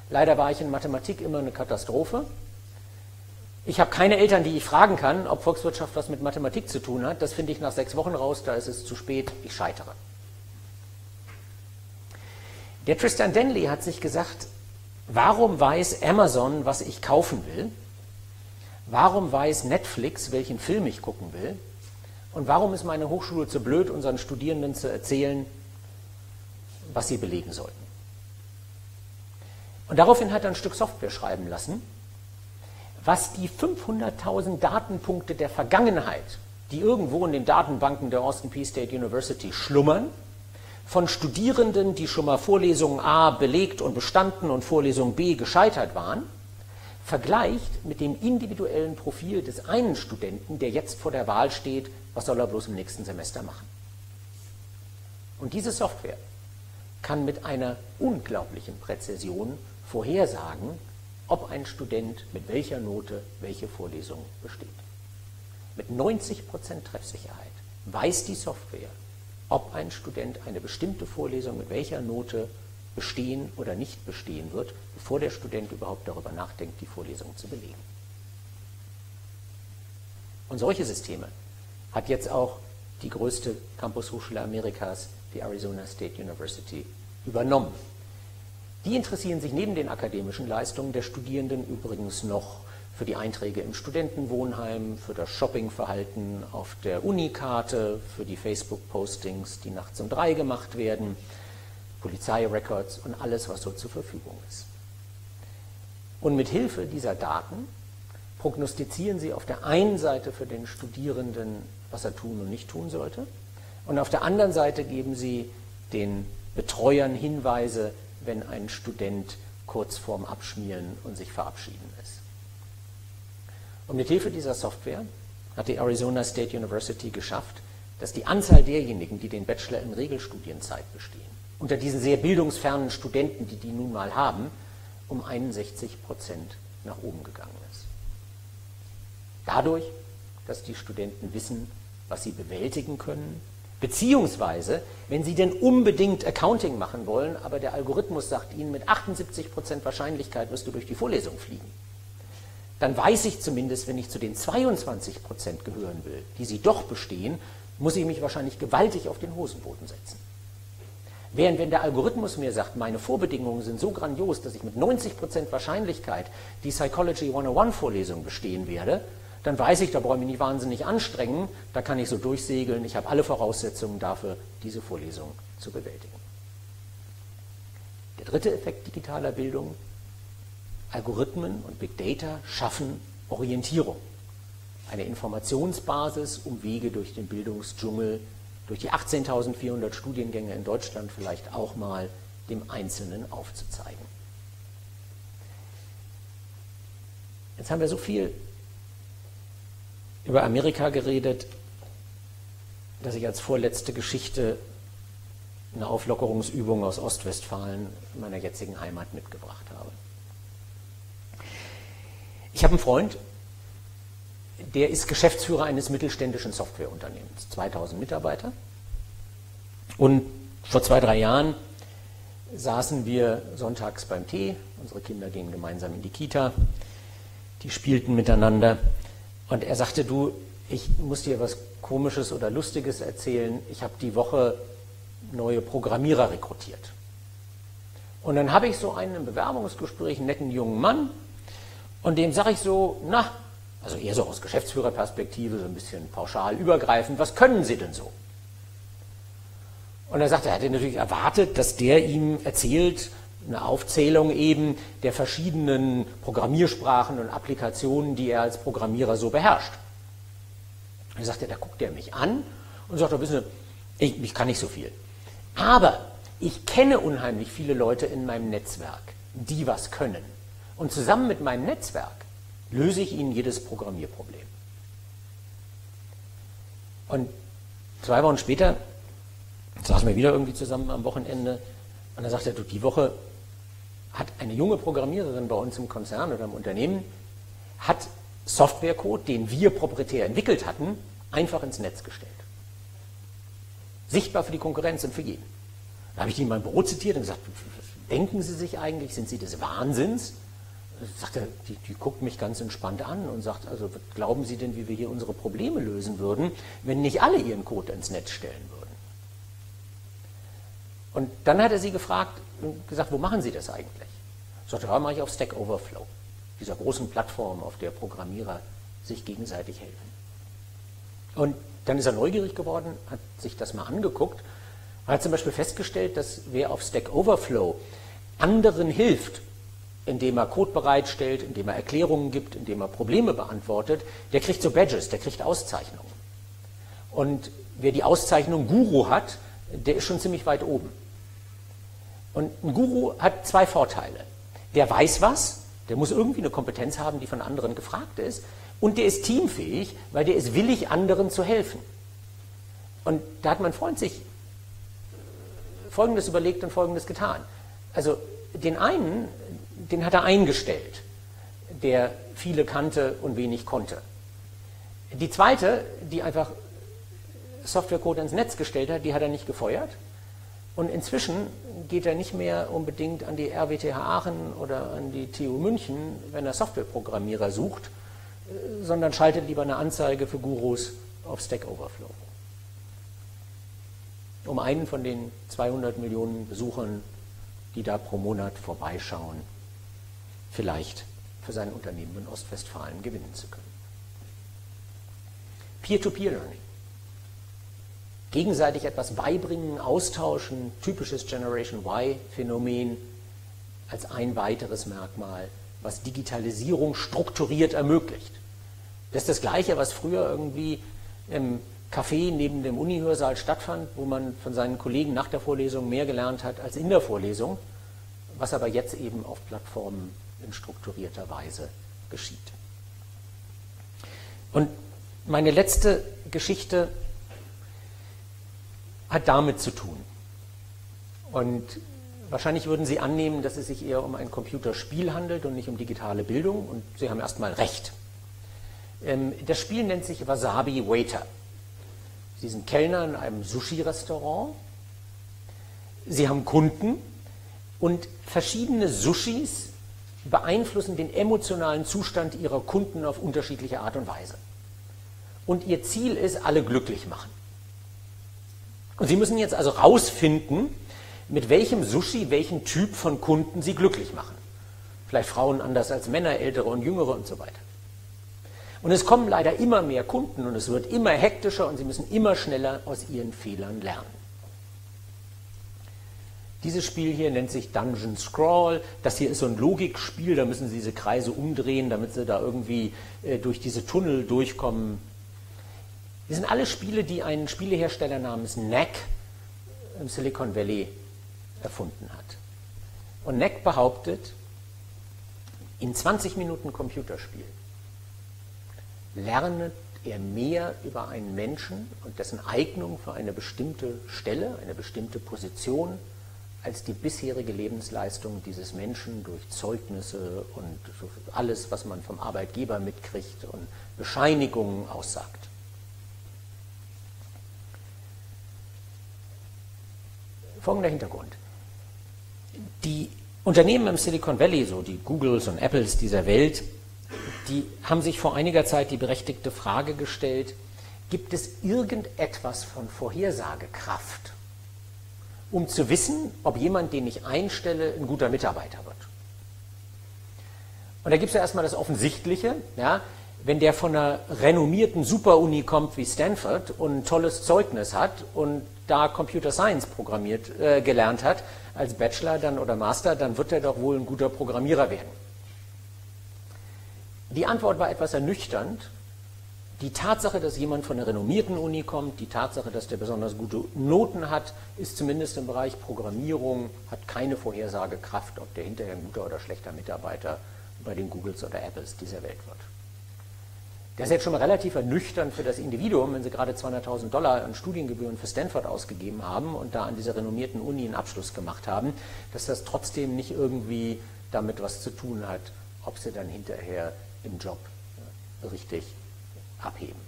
Leider war ich in Mathematik immer eine Katastrophe. Ich habe keine Eltern, die ich fragen kann, ob Volkswirtschaft was mit Mathematik zu tun hat. Das finde ich nach sechs Wochen raus, da ist es zu spät, ich scheitere. Der Tristan Denley hat sich gesagt, warum weiß Amazon, was ich kaufen will? Warum weiß Netflix, welchen Film ich gucken will? Und warum ist meine Hochschule zu blöd, unseren Studierenden zu erzählen, was sie belegen sollten? Und daraufhin hat er ein Stück Software schreiben lassen, was die 500.000 Datenpunkte der Vergangenheit, die irgendwo in den Datenbanken der Austin Peay State University schlummern, von Studierenden, die schon mal Vorlesung A belegt und bestanden und Vorlesung B gescheitert waren, vergleicht mit dem individuellen Profil des einen Studenten, der jetzt vor der Wahl steht, was soll er bloß im nächsten Semester machen. Und diese Software kann mit einer unglaublichen Präzision vorhersagen, ob ein Student mit welcher Note welche Vorlesung besteht. Mit 90% Treffsicherheit weiß die Software, ob ein Student eine bestimmte Vorlesung mit welcher Note bestehen oder nicht bestehen wird, bevor der Student überhaupt darüber nachdenkt, die Vorlesung zu belegen. Und solche Systeme hat jetzt auch die größte Campushochschule Amerikas, die Arizona State University, übernommen. Die interessieren sich neben den akademischen Leistungen der Studierenden übrigens noch für die Einträge im Studentenwohnheim, für das Shoppingverhalten auf der Unikarte, für die Facebook-Postings, die nachts um drei gemacht werden, Polizeirecords und alles, was so zur Verfügung ist. Und mit Hilfe dieser Daten prognostizieren sie auf der einen Seite für den Studierenden, was er tun und nicht tun sollte, und auf der anderen Seite geben sie den Betreuern Hinweise, wenn ein Student kurz vorm Abschmieren und sich verabschieden ist. Und mit Hilfe dieser Software hat die Arizona State University geschafft, dass die Anzahl derjenigen, die den Bachelor in Regelstudienzeit bestehen, unter diesen sehr bildungsfernen Studenten, die die nun mal haben, um 61 Prozent nach oben gegangen ist. Dadurch, dass die Studenten wissen, was sie bewältigen können, beziehungsweise, wenn sie denn unbedingt Accounting machen wollen, aber der Algorithmus sagt ihnen, mit 78 Prozent Wahrscheinlichkeit wirst du durch die Vorlesung fliegen, dann weiß ich zumindest, wenn ich zu den 22 Prozent gehören will, die sie doch bestehen, muss ich mich wahrscheinlich gewaltig auf den Hosenboden setzen. Während wenn der Algorithmus mir sagt, meine Vorbedingungen sind so grandios, dass ich mit 90% Wahrscheinlichkeit die Psychology 101 Vorlesung bestehen werde, dann weiß ich, da brauche ich mich nicht wahnsinnig anstrengen, da kann ich so durchsegeln, ich habe alle Voraussetzungen dafür, diese Vorlesung zu bewältigen. Der dritte Effekt digitaler Bildung, Algorithmen und Big Data schaffen Orientierung, eine Informationsbasis, um Wege durch den Bildungsdschungel durch die 18.400 Studiengänge in Deutschland vielleicht auch mal dem Einzelnen aufzuzeigen. Jetzt haben wir so viel über Amerika geredet, dass ich als vorletzte Geschichte eine Auflockerungsübung aus Ostwestfalen, meiner jetzigen Heimat, mitgebracht habe. Ich habe einen Freund, der ist Geschäftsführer eines mittelständischen Softwareunternehmens, 2000 Mitarbeiter. Und vor zwei, drei Jahren saßen wir sonntags beim Tee, unsere Kinder gehen gemeinsam in die Kita, die spielten miteinander und er sagte, du, ich muss dir was Komisches oder Lustiges erzählen, ich habe die Woche neue Programmierer rekrutiert. Und dann habe ich so einen im Bewerbungsgespräch, einen netten jungen Mann, und dem sage ich so, na, also eher so aus Geschäftsführerperspektive, so ein bisschen pauschal übergreifend, was können Sie denn so? Und er sagt, er hätte natürlich erwartet, dass der ihm erzählt, eine Aufzählung eben der verschiedenen Programmiersprachen und Applikationen, die er als Programmierer so beherrscht. Und er sagt, da guckt er mich an und sagt, wissen Sie, ich, ich kann nicht so viel. Aber ich kenne unheimlich viele Leute in meinem Netzwerk, die was können. Und zusammen mit meinem Netzwerk löse ich ihnen jedes Programmierproblem. Und zwei Wochen später saßen wir wieder irgendwie zusammen am Wochenende und dann sagt er, du, die Woche hat eine junge Programmiererin bei uns im Konzern oder im Unternehmen, hat Softwarecode, den wir proprietär entwickelt hatten, einfach ins Netz gestellt. Sichtbar für die Konkurrenz und für jeden. Da habe ich die in meinem Büro zitiert und gesagt, denken Sie sich eigentlich, sind Sie des Wahnsinns? Sagt er, die, die, guckt mich ganz entspannt an und sagt, also glauben Sie denn, wie wir hier unsere Probleme lösen würden, wenn nicht alle ihren Code ins Netz stellen würden? Und dann hat er sie gefragt und gesagt, wo machen Sie das eigentlich? Sagte, ja, mache ich auf Stack Overflow, dieser großen Plattform, auf der Programmierer sich gegenseitig helfen. Und dann ist er neugierig geworden, hat sich das mal angeguckt hat zum Beispiel festgestellt, dass wer auf Stack Overflow anderen hilft, indem er Code bereitstellt, indem er Erklärungen gibt, indem er Probleme beantwortet, der kriegt so Badges, der kriegt Auszeichnungen. Und wer die Auszeichnung Guru hat, der ist schon ziemlich weit oben. Und ein Guru hat zwei Vorteile. Der weiß was Der muss irgendwie eine Kompetenz haben, die von anderen gefragt ist. Und der ist teamfähig, weil der ist willig, anderen zu helfen. Und da hat mein Freund sich Folgendes überlegt und Folgendes getan. Also den einen, den hat er eingestellt, der viele kannte und wenig konnte. Die zweite, die einfach Softwarecode ins Netz gestellt hat, die hat er nicht gefeuert. Und inzwischen geht er nicht mehr unbedingt an die RWTH Aachen oder an die TU München, wenn er Softwareprogrammierer sucht, sondern schaltet lieber eine Anzeige für Gurus auf Stack Overflow. Um einen von den 200 Millionen Besuchern, die da pro Monat vorbeischauen, vielleicht für sein Unternehmen in Ostwestfalen gewinnen zu können. Peer-to-Peer-Learning. Gegenseitig etwas beibringen, austauschen, typisches Generation Y-Phänomen als ein weiteres Merkmal, was Digitalisierung strukturiert ermöglicht. Das ist das Gleiche, was früher irgendwie im Café neben dem Unihörsaal stattfand, wo man von seinen Kollegen nach der Vorlesung mehr gelernt hat als in der Vorlesung, was aber jetzt eben auf Plattformen in strukturierter Weise geschieht. Und meine letzte Geschichte hat damit zu tun. Und wahrscheinlich würden Sie annehmen, dass es sich eher um ein Computerspiel handelt und nicht um digitale Bildung. Und Sie haben erstmal recht. Ähm, das Spiel nennt sich Wasabi Waiter. Sie sind Kellner in einem Sushi-Restaurant. Sie haben Kunden und verschiedene Sushis beeinflussen den emotionalen Zustand ihrer Kunden auf unterschiedliche Art und Weise. Und ihr Ziel ist, alle glücklich machen. Und Sie müssen jetzt also rausfinden, mit welchem Sushi welchen Typ von Kunden Sie glücklich machen. Vielleicht Frauen anders als Männer, ältere und jüngere und so weiter. Und es kommen leider immer mehr Kunden und es wird immer hektischer und Sie müssen immer schneller aus Ihren Fehlern lernen. Dieses Spiel hier nennt sich Dungeon Scroll. Das hier ist so ein Logikspiel, da müssen Sie diese Kreise umdrehen, damit Sie da irgendwie äh, durch diese Tunnel durchkommen. Das sind alle Spiele, die ein Spielehersteller namens NAC im Silicon Valley erfunden hat. Und NAC behauptet, in 20 Minuten Computerspiel lernet er mehr über einen Menschen und dessen Eignung für eine bestimmte Stelle, eine bestimmte Position, als die bisherige Lebensleistung dieses Menschen durch Zeugnisse und alles, was man vom Arbeitgeber mitkriegt und Bescheinigungen aussagt. Folgender Hintergrund. Die Unternehmen im Silicon Valley, so die Googles und Apples dieser Welt, die haben sich vor einiger Zeit die berechtigte Frage gestellt, gibt es irgendetwas von Vorhersagekraft, um zu wissen, ob jemand, den ich einstelle, ein guter Mitarbeiter wird? Und da gibt es ja erstmal das Offensichtliche, ja, wenn der von einer renommierten Superuni kommt wie Stanford und ein tolles Zeugnis hat und da Computer Science programmiert, äh, gelernt hat, als Bachelor dann oder Master, dann wird er doch wohl ein guter Programmierer werden. Die Antwort war etwas ernüchternd. Die Tatsache, dass jemand von einer renommierten Uni kommt, die Tatsache, dass der besonders gute Noten hat, ist zumindest im Bereich Programmierung, hat keine Vorhersagekraft, ob der hinterher ein guter oder schlechter Mitarbeiter bei den Googles oder Apples dieser Welt wird. Das ist jetzt schon mal relativ ernüchternd für das Individuum, wenn Sie gerade 200.000 Dollar an Studiengebühren für Stanford ausgegeben haben und da an dieser renommierten Uni einen Abschluss gemacht haben, dass das trotzdem nicht irgendwie damit was zu tun hat, ob Sie dann hinterher im Job richtig abheben.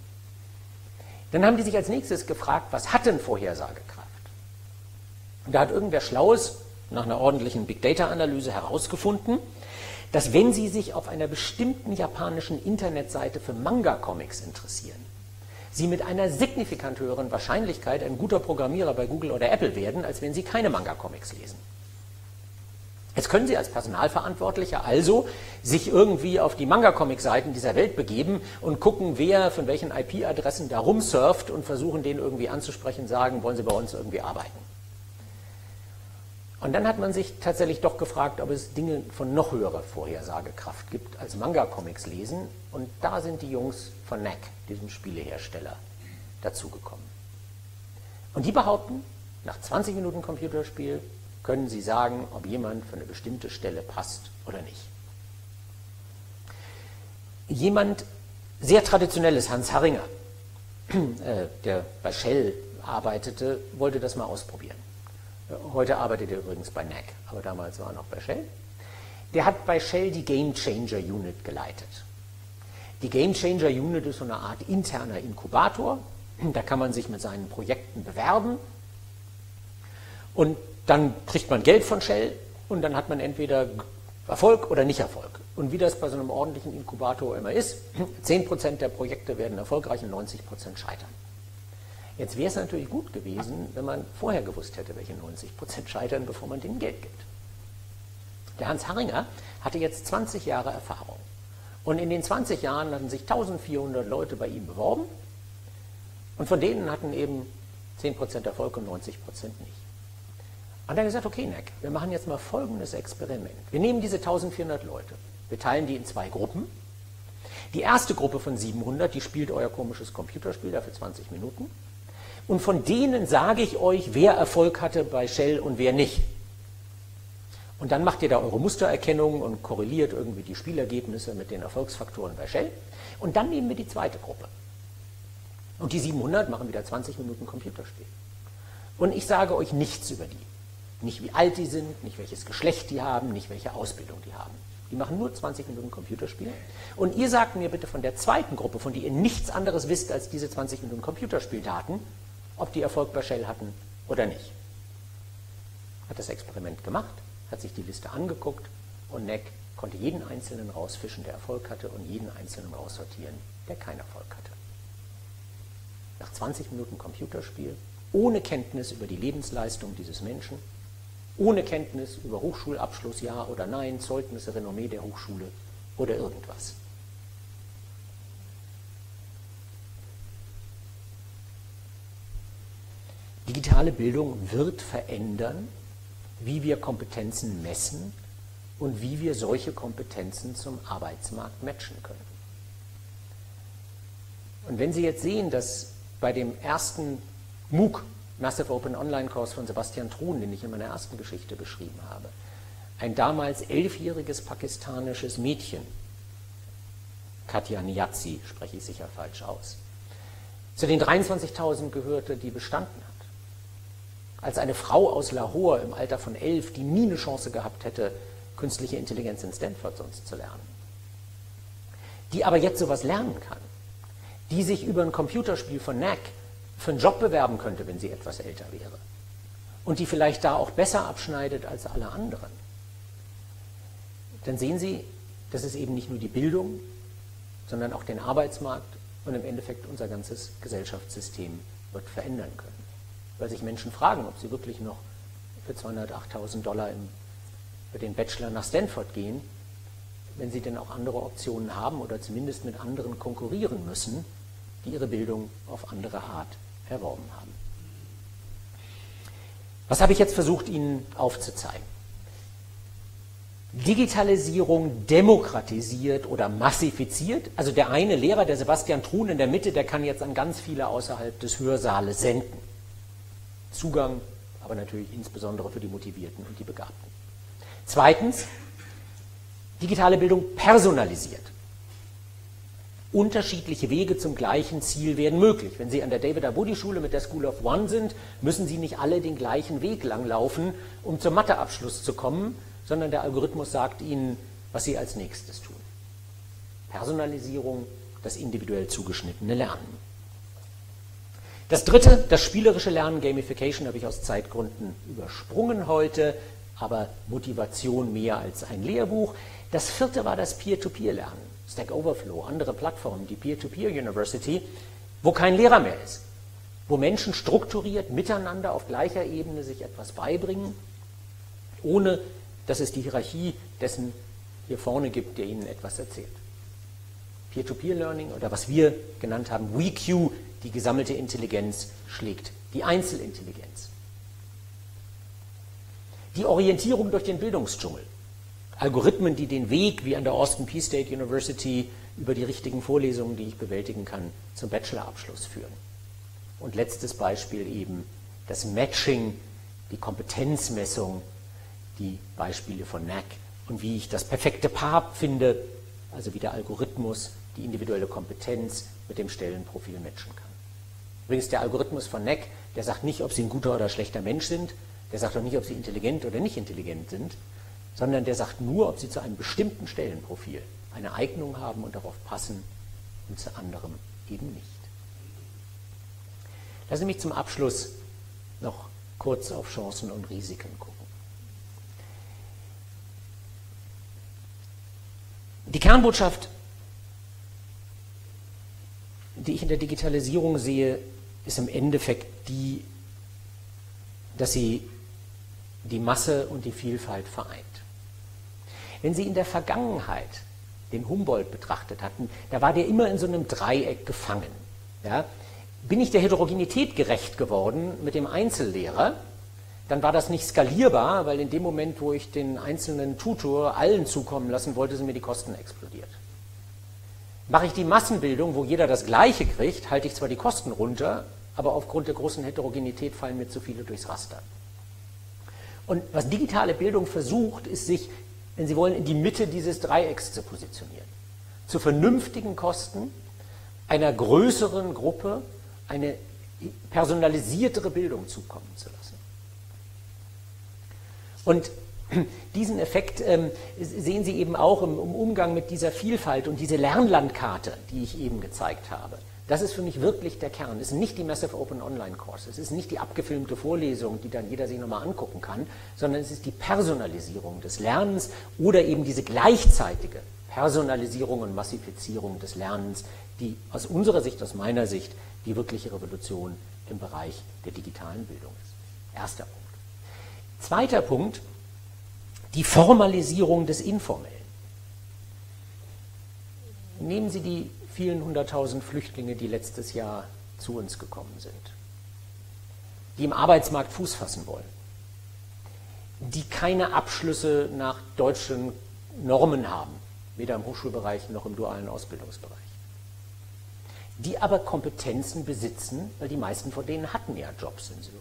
Dann haben die sich als nächstes gefragt, was hat denn Vorhersagekraft? Und da hat irgendwer Schlaues nach einer ordentlichen Big Data-Analyse herausgefunden, dass wenn Sie sich auf einer bestimmten japanischen Internetseite für Manga-Comics interessieren, Sie mit einer signifikant höheren Wahrscheinlichkeit ein guter Programmierer bei Google oder Apple werden, als wenn Sie keine Manga-Comics lesen. Jetzt können Sie als Personalverantwortlicher also sich irgendwie auf die Manga-Comic-Seiten dieser Welt begeben und gucken, wer von welchen IP-Adressen da rumsurft und versuchen, den irgendwie anzusprechen, sagen, wollen Sie bei uns irgendwie arbeiten. Und dann hat man sich tatsächlich doch gefragt, ob es Dinge von noch höherer Vorhersagekraft gibt als Manga-Comics lesen. Und da sind die Jungs von NAC, diesem Spielehersteller, dazugekommen. Und die behaupten, nach 20 Minuten Computerspiel können Sie sagen, ob jemand für eine bestimmte Stelle passt oder nicht. jemand sehr traditionelles, Hans Harringer, äh, der bei Shell arbeitete, wollte das mal ausprobieren. Heute arbeitet er übrigens bei NAC, aber damals war er noch bei Shell. Der hat bei Shell die Game Changer Unit geleitet. Die Game Changer Unit ist so eine Art interner Inkubator. Da kann man sich mit seinen Projekten bewerben und dann kriegt man Geld von Shell und dann hat man entweder Erfolg oder nicht Erfolg. Und wie das bei so einem ordentlichen Inkubator immer ist, 10% der Projekte werden erfolgreich und 90% scheitern. Jetzt wäre es natürlich gut gewesen, wenn man vorher gewusst hätte, welche 90% scheitern, bevor man denen Geld gibt. Der Hans Harringer hatte jetzt 20 Jahre Erfahrung. Und in den 20 Jahren hatten sich 1400 Leute bei ihm beworben. Und von denen hatten eben 10% Erfolg und 90% nicht. Und er hat gesagt, okay, Neck, wir machen jetzt mal folgendes Experiment. Wir nehmen diese 1400 Leute, wir teilen die in zwei Gruppen. Die erste Gruppe von 700, die spielt euer komisches Computerspiel dafür 20 Minuten. Und von denen sage ich euch, wer Erfolg hatte bei Shell und wer nicht. Und dann macht ihr da eure Mustererkennung und korreliert irgendwie die Spielergebnisse mit den Erfolgsfaktoren bei Shell. Und dann nehmen wir die zweite Gruppe. Und die 700 machen wieder 20 Minuten Computerspiel. Und ich sage euch nichts über die. Nicht wie alt die sind, nicht welches Geschlecht die haben, nicht welche Ausbildung die haben. Die machen nur 20 Minuten Computerspiel. Und ihr sagt mir bitte von der zweiten Gruppe, von der ihr nichts anderes wisst als diese 20 Minuten Computerspieldaten, ob die Erfolg bei Shell hatten oder nicht. Hat das Experiment gemacht, hat sich die Liste angeguckt und Neck konnte jeden Einzelnen rausfischen, der Erfolg hatte, und jeden Einzelnen raussortieren, der keinen Erfolg hatte. Nach 20 Minuten Computerspiel, ohne Kenntnis über die Lebensleistung dieses Menschen, ohne Kenntnis über Hochschulabschluss, ja oder nein, Zeugnisse, Renommee der Hochschule oder irgendwas. Digitale Bildung wird verändern, wie wir Kompetenzen messen und wie wir solche Kompetenzen zum Arbeitsmarkt matchen können. Und wenn Sie jetzt sehen, dass bei dem ersten MOOC Massive Open Online Course von Sebastian Truhn, den ich in meiner ersten Geschichte beschrieben habe. Ein damals elfjähriges pakistanisches Mädchen, Katja Niazi, spreche ich sicher falsch aus, zu den 23.000 gehörte, die bestanden hat. Als eine Frau aus Lahore im Alter von elf, die nie eine Chance gehabt hätte, künstliche Intelligenz in Stanford sonst zu lernen. Die aber jetzt sowas lernen kann. Die sich über ein Computerspiel von NAC für einen Job bewerben könnte, wenn sie etwas älter wäre. Und die vielleicht da auch besser abschneidet als alle anderen. Dann sehen Sie, dass es eben nicht nur die Bildung, sondern auch den Arbeitsmarkt und im Endeffekt unser ganzes Gesellschaftssystem wird verändern können. Weil sich Menschen fragen, ob sie wirklich noch für 208.000 Dollar im, für den Bachelor nach Stanford gehen, wenn sie denn auch andere Optionen haben oder zumindest mit anderen konkurrieren müssen, die ihre Bildung auf andere Art erworben haben. Was habe ich jetzt versucht, Ihnen aufzuzeigen? Digitalisierung demokratisiert oder massifiziert. Also der eine Lehrer, der Sebastian Truhn in der Mitte, der kann jetzt an ganz viele außerhalb des Hörsaales senden. Zugang, aber natürlich insbesondere für die Motivierten und die Begabten. Zweitens, digitale Bildung personalisiert unterschiedliche Wege zum gleichen Ziel werden möglich. Wenn Sie an der David Abudi Schule mit der School of One sind, müssen Sie nicht alle den gleichen Weg langlaufen, um zum Matheabschluss zu kommen, sondern der Algorithmus sagt Ihnen, was Sie als nächstes tun. Personalisierung, das individuell zugeschnittene Lernen. Das dritte, das spielerische Lernen, Gamification, habe ich aus Zeitgründen übersprungen heute, aber Motivation mehr als ein Lehrbuch. Das vierte war das Peer-to-Peer-Lernen. Stack Overflow, andere Plattformen, die Peer-to-Peer -Peer University, wo kein Lehrer mehr ist, wo Menschen strukturiert miteinander auf gleicher Ebene sich etwas beibringen, ohne dass es die Hierarchie dessen hier vorne gibt, der ihnen etwas erzählt. Peer-to-Peer-Learning oder was wir genannt haben, WeQ, die gesammelte Intelligenz schlägt die Einzelintelligenz. Die Orientierung durch den Bildungsdschungel. Algorithmen, die den Weg, wie an der Austin Peay State University, über die richtigen Vorlesungen, die ich bewältigen kann, zum Bachelorabschluss führen. Und letztes Beispiel eben das Matching, die Kompetenzmessung, die Beispiele von NAC und wie ich das perfekte Paar finde, also wie der Algorithmus die individuelle Kompetenz mit dem Stellenprofil matchen kann. Übrigens der Algorithmus von NEC, der sagt nicht, ob Sie ein guter oder schlechter Mensch sind, der sagt auch nicht, ob Sie intelligent oder nicht intelligent sind, sondern der sagt nur, ob Sie zu einem bestimmten Stellenprofil eine Eignung haben und darauf passen und zu anderem eben nicht. Lassen Sie mich zum Abschluss noch kurz auf Chancen und Risiken gucken. Die Kernbotschaft, die ich in der Digitalisierung sehe, ist im Endeffekt die, dass sie die Masse und die Vielfalt vereint. Wenn Sie in der Vergangenheit den Humboldt betrachtet hatten, da war der immer in so einem Dreieck gefangen. Ja? Bin ich der Heterogenität gerecht geworden mit dem Einzellehrer, dann war das nicht skalierbar, weil in dem Moment, wo ich den einzelnen Tutor allen zukommen lassen wollte, sind mir die Kosten explodiert. Mache ich die Massenbildung, wo jeder das Gleiche kriegt, halte ich zwar die Kosten runter, aber aufgrund der großen Heterogenität fallen mir zu viele durchs Raster. Und was digitale Bildung versucht, ist sich, wenn Sie wollen, in die Mitte dieses Dreiecks zu positionieren. Zu vernünftigen Kosten einer größeren Gruppe eine personalisiertere Bildung zukommen zu lassen. Und diesen Effekt ähm, sehen Sie eben auch im, im, Umgang mit dieser Vielfalt und diese Lernlandkarte, die ich eben gezeigt habe. Das ist für mich wirklich der Kern. Es ist nicht die Massive Open Online Course, es ist nicht die abgefilmte Vorlesung, die dann jeder sich nochmal angucken kann, sondern es ist die Personalisierung des Lernens oder eben diese gleichzeitige Personalisierung und Massifizierung des Lernens, die aus unserer Sicht, aus meiner Sicht, die wirkliche Revolution im Bereich der digitalen Bildung ist. Erster Punkt. Zweiter Punkt, die Formalisierung des Informellen. Nehmen Sie die vielen hunderttausend Flüchtlinge, die letztes Jahr zu uns gekommen sind, die im Arbeitsmarkt Fuß fassen wollen, die keine Abschlüsse nach deutschen Normen haben, weder im Hochschulbereich noch im dualen Ausbildungsbereich, die aber Kompetenzen besitzen, weil die meisten von denen hatten ja Jobs in Syrien.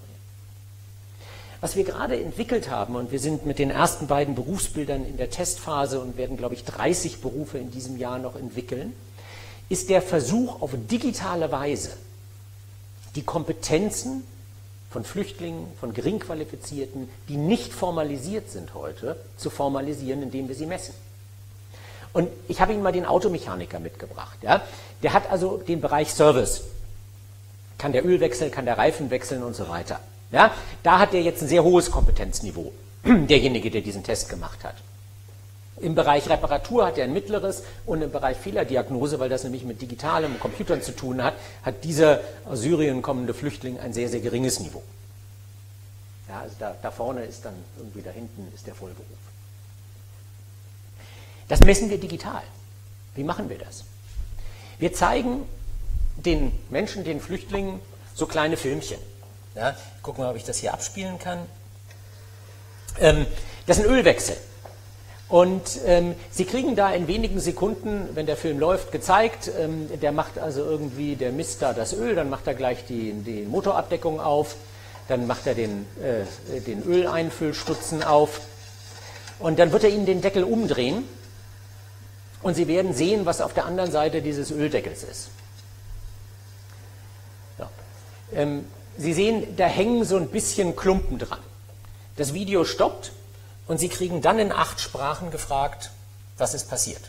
Was wir gerade entwickelt haben, und wir sind mit den ersten beiden Berufsbildern in der Testphase und werden, glaube ich, 30 Berufe in diesem Jahr noch entwickeln, ist der Versuch auf digitale Weise die Kompetenzen von Flüchtlingen, von Geringqualifizierten, die nicht formalisiert sind heute, zu formalisieren, indem wir sie messen. Und ich habe Ihnen mal den Automechaniker mitgebracht. Ja? Der hat also den Bereich Service. Kann der Öl wechseln, kann der Reifen wechseln und so weiter. Ja, da hat er jetzt ein sehr hohes Kompetenzniveau, derjenige, der diesen Test gemacht hat. Im Bereich Reparatur hat er ein mittleres und im Bereich Fehlerdiagnose, weil das nämlich mit digitalem Computern zu tun hat, hat dieser aus Syrien kommende Flüchtling ein sehr, sehr geringes Niveau. Ja, also da, da vorne ist dann irgendwie da hinten ist der Vollberuf. Das messen wir digital. Wie machen wir das? Wir zeigen den Menschen, den Flüchtlingen, so kleine Filmchen. Ja, gucken wir, ob ich das hier abspielen kann. Ähm, das ist ein Ölwechsel. Und ähm, Sie kriegen da in wenigen Sekunden, wenn der Film läuft, gezeigt, ähm, der macht also irgendwie, der misst da das Öl, dann macht er gleich die, die Motorabdeckung auf, dann macht er den, äh, den Öleinfüllstutzen auf und dann wird er Ihnen den Deckel umdrehen und Sie werden sehen, was auf der anderen Seite dieses Öldeckels ist. Ja. Ähm, Sie sehen, da hängen so ein bisschen Klumpen dran. Das Video stoppt und Sie kriegen dann in acht Sprachen gefragt, was ist passiert.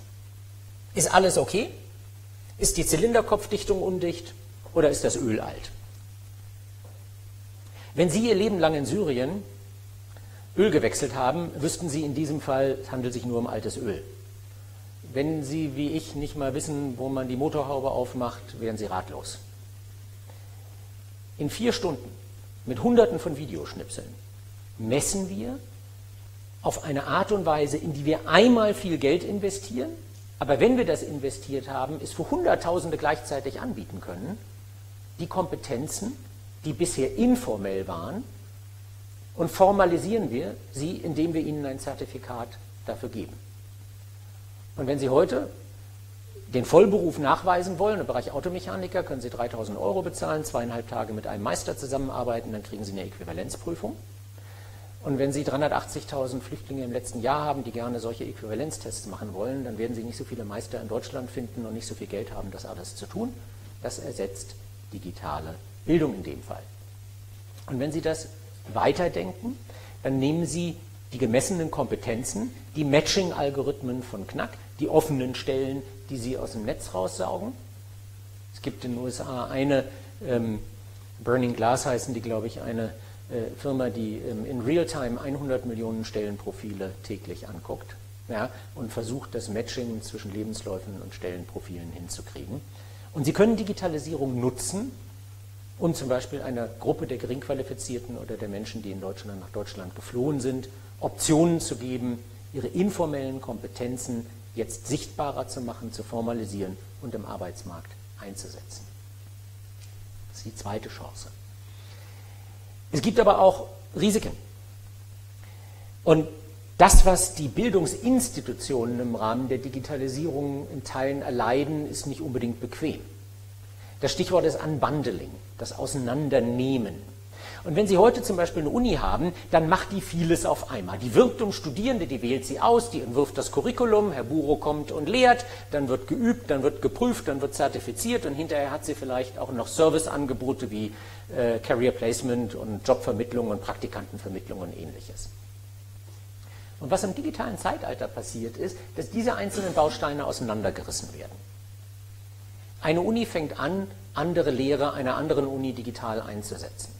Ist alles okay? Ist die Zylinderkopfdichtung undicht oder ist das Öl alt? Wenn Sie Ihr Leben lang in Syrien Öl gewechselt haben, wüssten Sie in diesem Fall, es handelt sich nur um altes Öl. Wenn Sie, wie ich, nicht mal wissen, wo man die Motorhaube aufmacht, wären Sie ratlos in vier Stunden mit Hunderten von Videoschnipseln messen wir auf eine Art und Weise, in die wir einmal viel Geld investieren, aber wenn wir das investiert haben, es für Hunderttausende gleichzeitig anbieten können, die Kompetenzen, die bisher informell waren, und formalisieren wir sie, indem wir ihnen ein Zertifikat dafür geben. Und wenn Sie heute den Vollberuf nachweisen wollen, im Bereich Automechaniker können Sie 3000 Euro bezahlen, zweieinhalb Tage mit einem Meister zusammenarbeiten, dann kriegen Sie eine Äquivalenzprüfung. Und wenn Sie 380.000 Flüchtlinge im letzten Jahr haben, die gerne solche Äquivalenztests machen wollen, dann werden Sie nicht so viele Meister in Deutschland finden und nicht so viel Geld haben, das alles zu tun. Das ersetzt digitale Bildung in dem Fall. Und wenn Sie das weiterdenken, dann nehmen Sie die gemessenen Kompetenzen, die Matching-Algorithmen von Knack, die offenen Stellen, die Sie aus dem Netz raussaugen. Es gibt in den USA eine, ähm, Burning Glass heißen die, glaube ich, eine Firma, die ähm, in Realtime 100 Millionen Stellenprofile täglich anguckt ja, und versucht, das Matching zwischen Lebensläufen und Stellenprofilen hinzukriegen. Und Sie können Digitalisierung nutzen, um zum Beispiel einer Gruppe der Geringqualifizierten oder der Menschen, die in Deutschland nach Deutschland geflohen sind, Optionen zu geben, ihre informellen Kompetenzen jetzt sichtbarer zu machen, zu formalisieren und im Arbeitsmarkt einzusetzen. Das ist die zweite Chance. Es gibt aber auch Risiken. Und das, was die Bildungsinstitutionen im Rahmen der Digitalisierung in Teilen erleiden, ist nicht unbedingt bequem. Das Stichwort ist Unbundling, das Auseinandernehmen. Und wenn Sie heute zum Beispiel eine Uni haben, dann macht die vieles auf einmal. Die wirbt um Studierende, die wählt sie aus, die entwirft das Curriculum, Herr Buro kommt und lehrt, dann wird geübt, dann wird geprüft, dann wird zertifiziert und hinterher hat sie vielleicht auch noch Serviceangebote wie äh, Career Placement und Jobvermittlung und Praktikantenvermittlung und ähnliches. Und was im digitalen Zeitalter passiert ist, dass diese einzelnen Bausteine auseinandergerissen werden. Eine Uni fängt an, andere Lehrer einer anderen Uni digital einzusetzen.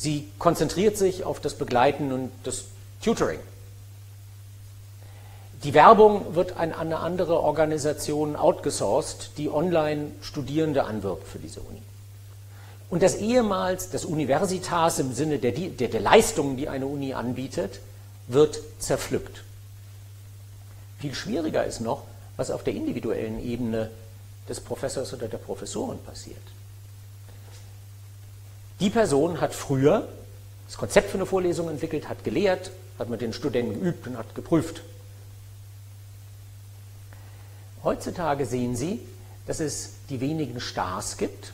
Sie konzentriert sich auf das Begleiten und das Tutoring. Die Werbung wird an eine andere Organisation outgesourced, die online Studierende anwirbt für diese Uni. Und das ehemals, das Universitas im Sinne der, der, der Leistungen, die eine Uni anbietet, wird zerpflückt. Viel schwieriger ist noch, was auf der individuellen Ebene des Professors oder der Professoren passiert. Die Person hat früher das Konzept für eine Vorlesung entwickelt, hat gelehrt, hat mit den Studenten geübt und hat geprüft. Heutzutage sehen Sie, dass es die wenigen Stars gibt.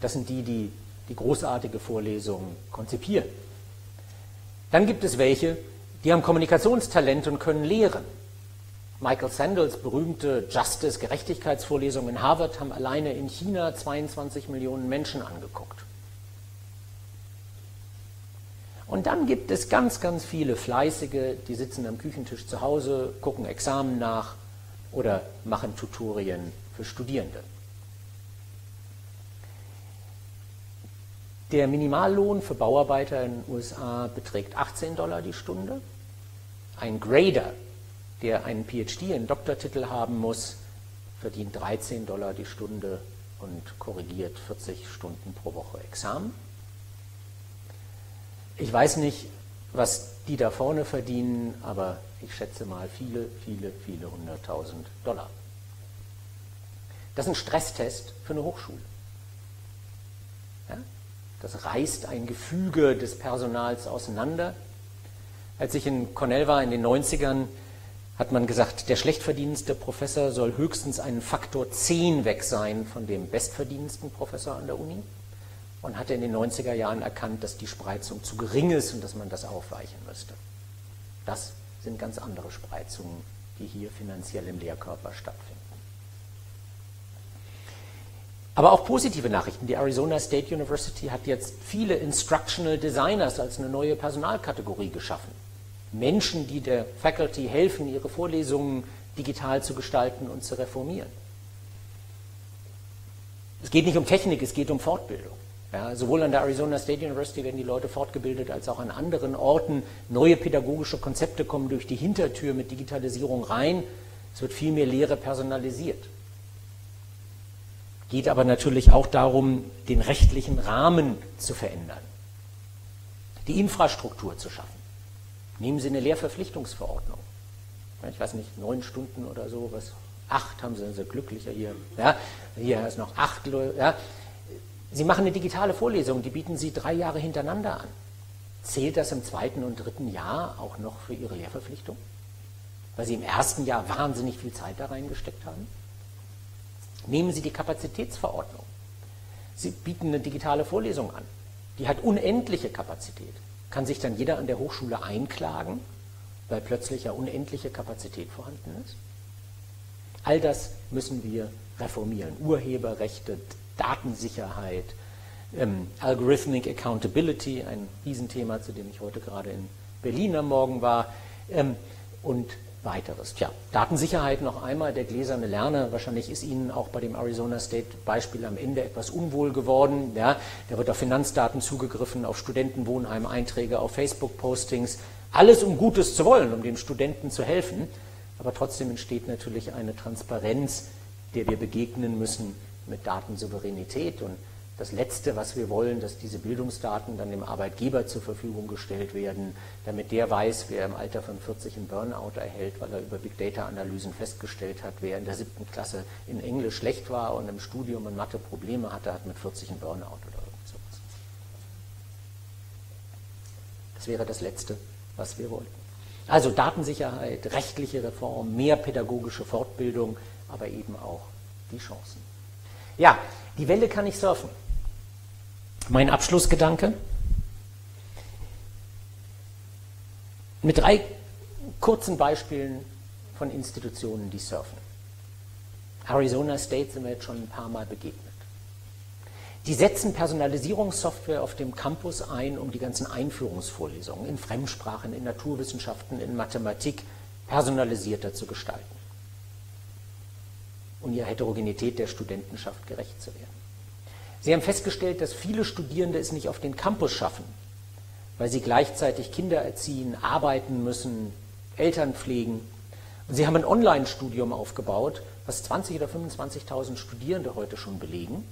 Das sind die, die die großartige Vorlesung konzipieren. Dann gibt es welche, die haben Kommunikationstalent und können lehren. Michael Sandels berühmte Justice Gerechtigkeitsvorlesung in Harvard haben alleine in China 22 Millionen Menschen angeguckt. Und dann gibt es ganz, ganz viele Fleißige, die sitzen am Küchentisch zu Hause, gucken Examen nach oder machen Tutorien für Studierende. Der Minimallohn für Bauarbeiter in den USA beträgt 18 Dollar die Stunde. Ein Grader, der einen PhD, einen Doktortitel haben muss, verdient 13 Dollar die Stunde und korrigiert 40 Stunden pro Woche Examen. Ich weiß nicht, was die da vorne verdienen, aber ich schätze mal viele, viele, viele hunderttausend Dollar. Das ist ein Stresstest für eine Hochschule. Ja? Das reißt ein Gefüge des Personals auseinander. Als ich in Cornell war in den 90ern, hat man gesagt, der schlechtverdienendste Professor soll höchstens einen Faktor 10 weg sein von dem bestverdienendsten Professor an der Uni und hatte in den 90er Jahren erkannt, dass die Spreizung zu gering ist und dass man das aufweichen müsste. Das sind ganz andere Spreizungen, die hier finanziell im Lehrkörper stattfinden. Aber auch positive Nachrichten. Die Arizona State University hat jetzt viele Instructional Designers als eine neue Personalkategorie geschaffen. Menschen, die der Faculty helfen, ihre Vorlesungen digital zu gestalten und zu reformieren. Es geht nicht um Technik, es geht um Fortbildung. Ja, sowohl an der Arizona State University werden die Leute fortgebildet, als auch an anderen Orten. Neue pädagogische Konzepte kommen durch die Hintertür mit Digitalisierung rein. Es wird viel mehr Lehre personalisiert. Geht aber natürlich auch darum, den rechtlichen Rahmen zu verändern, die Infrastruktur zu schaffen. Nehmen Sie eine Lehrverpflichtungsverordnung. Ich weiß nicht, neun Stunden oder so, was acht haben Sie, sind glücklicher hier. Ja, hier ist noch acht. Ja, Sie machen eine digitale Vorlesung, die bieten Sie drei Jahre hintereinander an. Zählt das im zweiten und dritten Jahr auch noch für Ihre Lehrverpflichtung? Weil Sie im ersten Jahr wahnsinnig viel Zeit da reingesteckt haben? Nehmen Sie die Kapazitätsverordnung. Sie bieten eine digitale Vorlesung an. Die hat unendliche Kapazität. kann sich dann jeder an der Hochschule einklagen, weil plötzlich ja unendliche Kapazität vorhanden ist? All das müssen wir reformieren. Urheberrechte, Datensicherheit, ähm, Algorithmic Accountability, ein Riesenthema, zu dem ich heute gerade in Berlin am Morgen war, ähm, und weiteres. Tja, Datensicherheit noch einmal, der gläserne Lerner, wahrscheinlich ist Ihnen auch bei dem Arizona State Beispiel am Ende etwas unwohl geworden. Ja, da wird auf Finanzdaten zugegriffen, auf Studentenwohnheim-Einträge, auf Facebook-Postings, alles um Gutes zu wollen, um den Studenten zu helfen. Aber trotzdem entsteht natürlich eine Transparenz, der wir begegnen müssen mit Datensouveränität und das Letzte, was wir wollen, dass diese Bildungsdaten dann dem Arbeitgeber zur Verfügung gestellt werden, damit der weiß, wer im Alter von 40 einen Burnout erhält, weil er über Big Data-Analysen festgestellt hat, wer in der siebten Klasse in Englisch schlecht war und im Studium in Mathe Probleme hatte, hat mit 40 einen Burnout oder irgend sowas. Das wäre das Letzte, was wir wollten. Also Datensicherheit, rechtliche Reform, mehr pädagogische Fortbildung, aber eben auch die Chancen. Ja, die Welle kann ich surfen. Mein Abschlussgedanke. Mit drei kurzen Beispielen von Institutionen, die surfen. Arizona State sind wir jetzt schon ein paar Mal begegnet. Die setzen Personalisierungssoftware auf dem Campus ein, um die ganzen Einführungsvorlesungen in Fremdsprachen, in Naturwissenschaften, in Mathematik personalisierter zu gestalten und ihrer Heterogenität der Studentenschaft gerecht zu werden. Sie haben festgestellt, dass viele Studierende es nicht auf den Campus schaffen, weil sie gleichzeitig Kinder erziehen, arbeiten müssen, Eltern pflegen. Und sie haben ein Online-Studium aufgebaut, was 20.000 oder 25.000 Studierende heute schon belegen,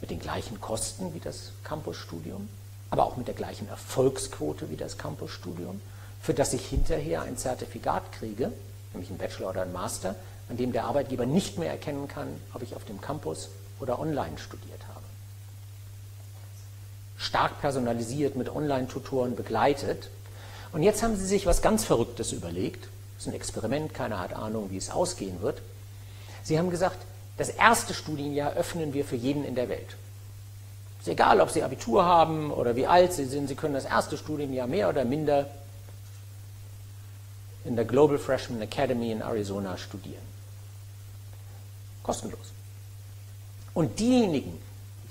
mit den gleichen Kosten wie das Campusstudium, aber auch mit der gleichen Erfolgsquote wie das Campusstudium, für das ich hinterher ein Zertifikat kriege, nämlich ein Bachelor oder ein Master, an dem der Arbeitgeber nicht mehr erkennen kann, ob ich auf dem Campus oder online studiert habe. Stark personalisiert, mit Online-Tutoren begleitet. Und jetzt haben sie sich was ganz Verrücktes überlegt. Das ist ein Experiment, keiner hat Ahnung, wie es ausgehen wird. Sie haben gesagt, das erste Studienjahr öffnen wir für jeden in der Welt. Ist egal, ob Sie Abitur haben oder wie alt Sie sind, Sie können das erste Studienjahr mehr oder minder in der Global Freshman Academy in Arizona studieren. Kostenlos. Und diejenigen,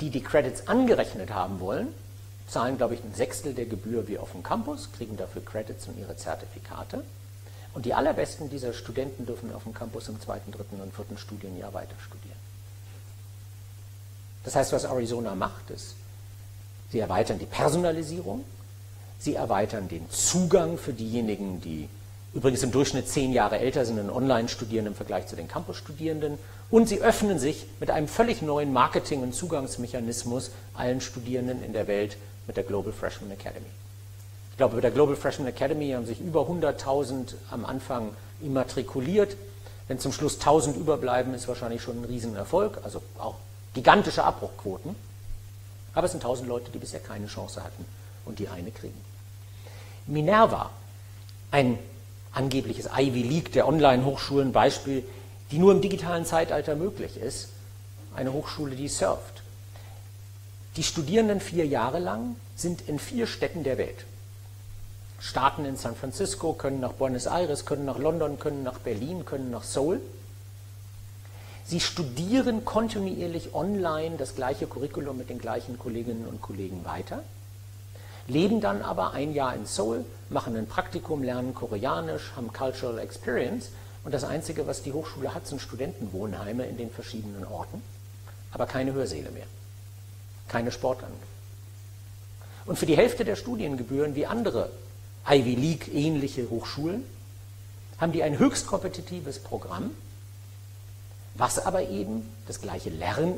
die die Credits angerechnet haben wollen, zahlen, glaube ich, ein Sechstel der Gebühr wie auf dem Campus, kriegen dafür Credits und ihre Zertifikate. Und die allerbesten dieser Studenten dürfen auf dem Campus im zweiten, dritten und vierten Studienjahr weiter studieren. Das heißt, was Arizona macht, ist, sie erweitern die Personalisierung, sie erweitern den Zugang für diejenigen, die übrigens im Durchschnitt zehn Jahre älter sind und online studieren im Vergleich zu den Campus-Studierenden und sie öffnen sich mit einem völlig neuen Marketing- und Zugangsmechanismus allen Studierenden in der Welt mit der Global Freshman Academy. Ich glaube, mit der Global Freshman Academy haben sich über 100.000 am Anfang immatrikuliert. Wenn zum Schluss 1.000 überbleiben, ist wahrscheinlich schon ein Riesenerfolg, also auch gigantische Abbruchquoten. Aber es sind 1.000 Leute, die bisher keine Chance hatten und die eine kriegen. Minerva, ein angebliches Ivy League der Online-Hochschulen, Beispiel, die nur im digitalen Zeitalter möglich ist, eine Hochschule, die surft. Die Studierenden vier Jahre lang sind in vier Städten der Welt. Starten in San Francisco, können nach Buenos Aires, können nach London, können nach Berlin, können nach Seoul. Sie studieren kontinuierlich online das gleiche Curriculum mit den gleichen Kolleginnen und Kollegen weiter, leben dann aber ein Jahr in Seoul, machen ein Praktikum, lernen Koreanisch, haben Cultural Experience. Und das Einzige, was die Hochschule hat, sind Studentenwohnheime in den verschiedenen Orten, aber keine Hörsäle mehr, keine Sportanlagen. Und für die Hälfte der Studiengebühren wie andere Ivy League ähnliche Hochschulen haben die ein höchst kompetitives Programm, was aber eben das gleiche Lernen,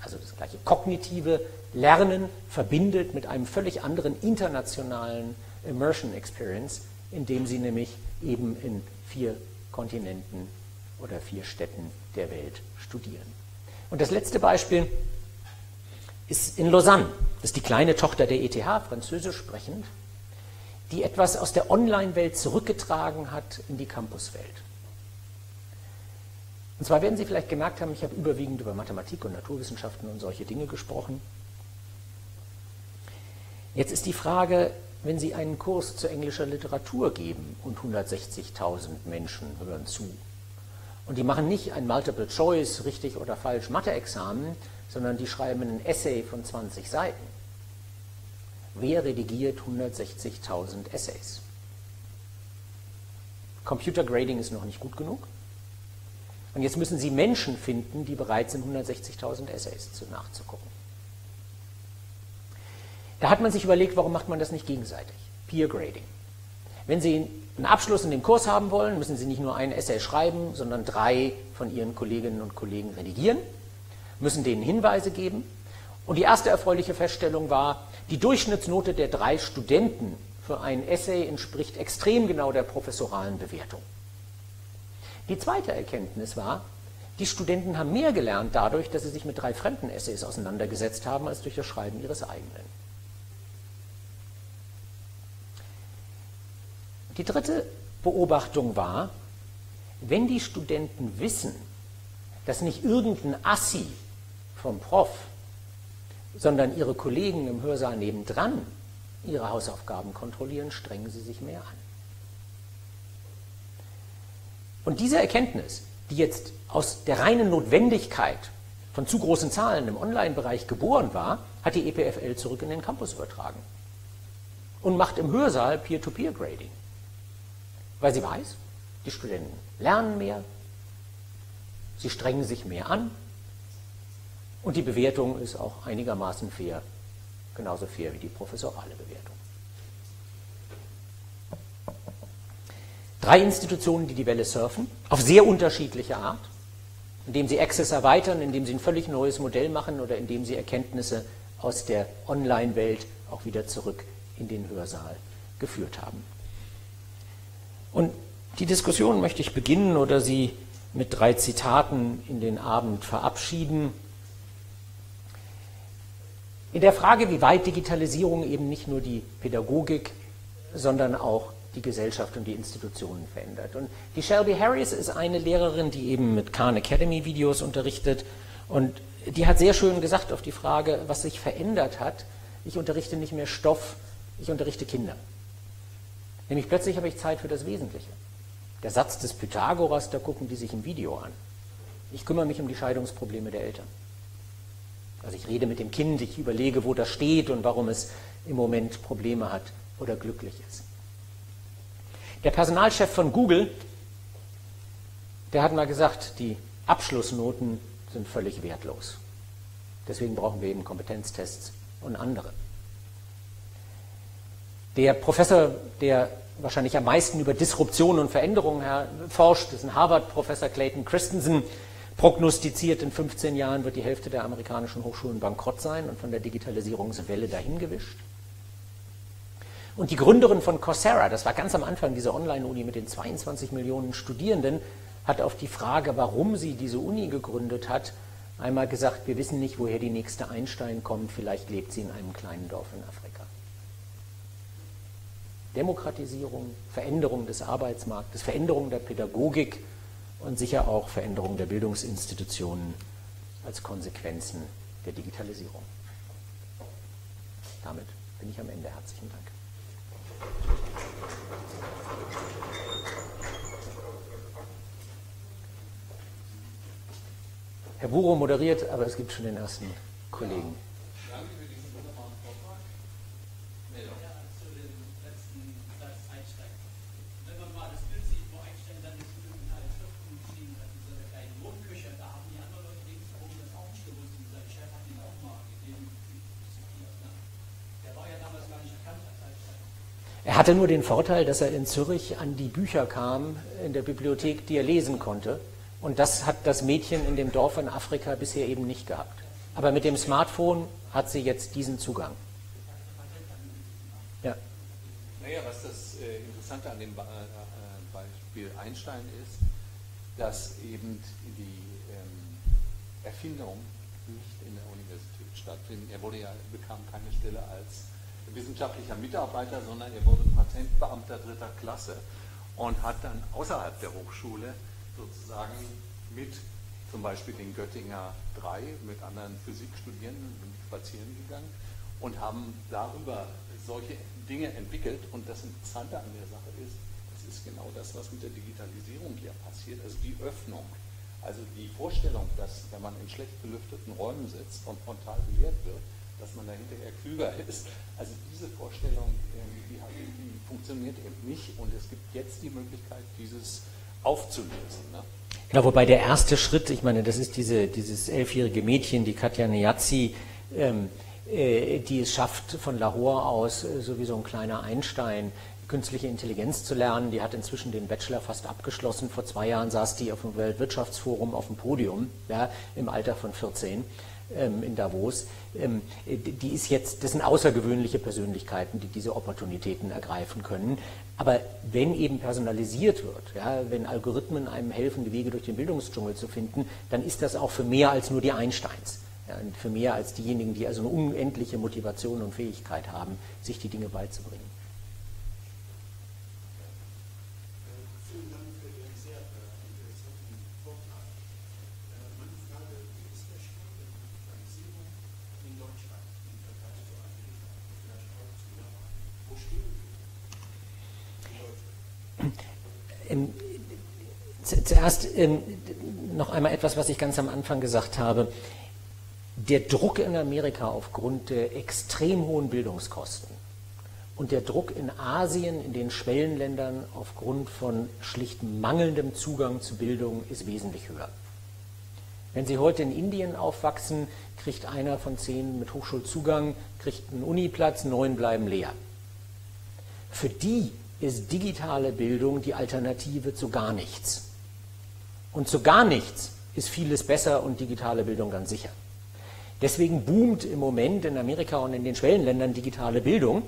also das gleiche kognitive Lernen verbindet mit einem völlig anderen internationalen Immersion Experience, indem sie nämlich eben in vier Kontinenten oder vier Städten der Welt studieren. Und das letzte Beispiel ist in Lausanne. Das ist die kleine Tochter der ETH, französisch sprechend, die etwas aus der Online-Welt zurückgetragen hat in die Campuswelt. Und zwar werden Sie vielleicht gemerkt haben, ich habe überwiegend über Mathematik und Naturwissenschaften und solche Dinge gesprochen. Jetzt ist die Frage, wenn Sie einen Kurs zu englischer Literatur geben und 160.000 Menschen hören zu, und die machen nicht ein Multiple Choice, richtig oder falsch Mathe-Examen, sondern die schreiben ein Essay von 20 Seiten. Wer redigiert 160.000 Essays? Computer Grading ist noch nicht gut genug. Und jetzt müssen Sie Menschen finden, die bereit sind, 160.000 Essays zu, nachzugucken. Da hat man sich überlegt, warum macht man das nicht gegenseitig? Peer Grading. Wenn Sie einen Abschluss in dem Kurs haben wollen, müssen Sie nicht nur ein Essay schreiben, sondern drei von Ihren Kolleginnen und Kollegen redigieren, müssen denen Hinweise geben. Und die erste erfreuliche Feststellung war, die Durchschnittsnote der drei Studenten für ein Essay entspricht extrem genau der professoralen Bewertung. Die zweite Erkenntnis war, die Studenten haben mehr gelernt dadurch, dass sie sich mit drei fremden Essays auseinandergesetzt haben, als durch das Schreiben ihres eigenen. Die dritte Beobachtung war, wenn die Studenten wissen, dass nicht irgendein Assi vom Prof, sondern ihre Kollegen im Hörsaal nebendran ihre Hausaufgaben kontrollieren, strengen sie sich mehr an. Und diese Erkenntnis, die jetzt aus der reinen Notwendigkeit von zu großen Zahlen im Online-Bereich geboren war, hat die EPFL zurück in den Campus übertragen und macht im Hörsaal Peer-to-Peer-Grading. Weil sie weiß, die Studenten lernen mehr, sie strengen sich mehr an und die Bewertung ist auch einigermaßen fair, genauso fair wie die professorale Bewertung. Drei Institutionen, die die Welle surfen, auf sehr unterschiedliche Art, indem sie Access erweitern, indem sie ein völlig neues Modell machen oder indem sie Erkenntnisse aus der Online-Welt auch wieder zurück in den Hörsaal geführt haben. Und die Diskussion möchte ich beginnen oder sie mit drei Zitaten in den Abend verabschieden. In der Frage, wie weit Digitalisierung eben nicht nur die Pädagogik, sondern auch die Gesellschaft und die Institutionen verändert. Und die Shelby Harris ist eine Lehrerin, die eben mit Khan Academy Videos unterrichtet und die hat sehr schön gesagt auf die Frage, was sich verändert hat. Ich unterrichte nicht mehr Stoff, ich unterrichte Kinder. Nämlich plötzlich habe ich Zeit für das Wesentliche. Der Satz des Pythagoras, da gucken die sich im Video an. Ich kümmere mich um die Scheidungsprobleme der Eltern. Also ich rede mit dem Kind, ich überlege, wo das steht und warum es im Moment Probleme hat oder glücklich ist. Der Personalchef von Google, der hat mal gesagt, die Abschlussnoten sind völlig wertlos. Deswegen brauchen wir eben Kompetenztests und andere. Der Professor, der wahrscheinlich am meisten über Disruption und Veränderungen forscht, ist ein Harvard-Professor Clayton Christensen, prognostiziert, in 15 Jahren wird die Hälfte der amerikanischen Hochschulen bankrott sein und von der Digitalisierungswelle dahingewischt. Und die Gründerin von Coursera, das war ganz am Anfang diese Online-Uni mit den 22 Millionen Studierenden, hat auf die Frage, warum sie diese Uni gegründet hat, einmal gesagt, wir wissen nicht, woher die nächste Einstein kommt, vielleicht lebt sie in einem kleinen Dorf in Afrika. Demokratisierung, Veränderung des Arbeitsmarktes, Veränderung der Pädagogik und sicher auch Veränderung der Bildungsinstitutionen als Konsequenzen der Digitalisierung. Damit bin ich am Ende. Herzlichen Dank. Herr Buro moderiert, aber es gibt schon den ersten Kollegen. Hatte nur den Vorteil, dass er in Zürich an die Bücher kam in der Bibliothek, die er lesen konnte. Und das hat das Mädchen in dem Dorf in Afrika bisher eben nicht gehabt. Aber mit dem Smartphone hat sie jetzt diesen Zugang. Ja. Naja, was das äh, Interessante an dem äh, Beispiel Einstein ist, dass eben die ähm, Erfindung nicht in der Universität stattfindet. Er wurde ja, bekam keine Stelle als wissenschaftlicher Mitarbeiter, sondern er wurde Patentbeamter dritter Klasse und hat dann außerhalb der Hochschule sozusagen mit zum Beispiel den Göttinger drei, mit anderen Physikstudierenden spazieren gegangen und haben darüber solche Dinge entwickelt. Und das Interessante an der Sache ist, das ist genau das, was mit der Digitalisierung hier passiert, also die Öffnung. Also die Vorstellung, dass wenn man in schlecht belüfteten Räumen sitzt und frontal belehrt wird, dass man da hinterher klüger ist. Also diese Vorstellung, ähm, die, die funktioniert eben nicht und es gibt jetzt die Möglichkeit, dieses aufzulösen. Ne? Genau, wobei der erste Schritt, ich meine, das ist diese, dieses elfjährige Mädchen, die Katja Neazzi, ähm, äh, die es schafft, von Lahore aus, äh, so wie so ein kleiner Einstein, künstliche Intelligenz zu lernen. Die hat inzwischen den Bachelor fast abgeschlossen. Vor zwei Jahren saß die auf dem Weltwirtschaftsforum auf dem Podium, ja, im Alter von 14 ähm, in Davos. Ähm, die ist jetzt, das sind außergewöhnliche Persönlichkeiten, die diese Opportunitäten ergreifen können. Aber wenn eben personalisiert wird, ja, wenn Algorithmen einem helfen, die Wege durch den Bildungsdschungel zu finden, dann ist das auch für mehr als nur die Einsteins. Ja, für mehr als diejenigen, die also eine unendliche Motivation und Fähigkeit haben, sich die Dinge beizubringen. Ähm, zuerst ähm, noch einmal etwas, was ich ganz am Anfang gesagt habe. Der Druck in Amerika aufgrund der extrem hohen Bildungskosten und der Druck in Asien, in den Schwellenländern aufgrund von schlicht mangelndem Zugang zu Bildung ist wesentlich höher. Wenn Sie heute in Indien aufwachsen, kriegt einer von zehn mit Hochschulzugang, kriegt einen Uniplatz, neun bleiben leer. Für die ist digitale Bildung die Alternative zu gar nichts. Und zu gar nichts ist vieles besser und digitale Bildung ganz sicher. Deswegen boomt im Moment in Amerika und in den Schwellenländern digitale Bildung.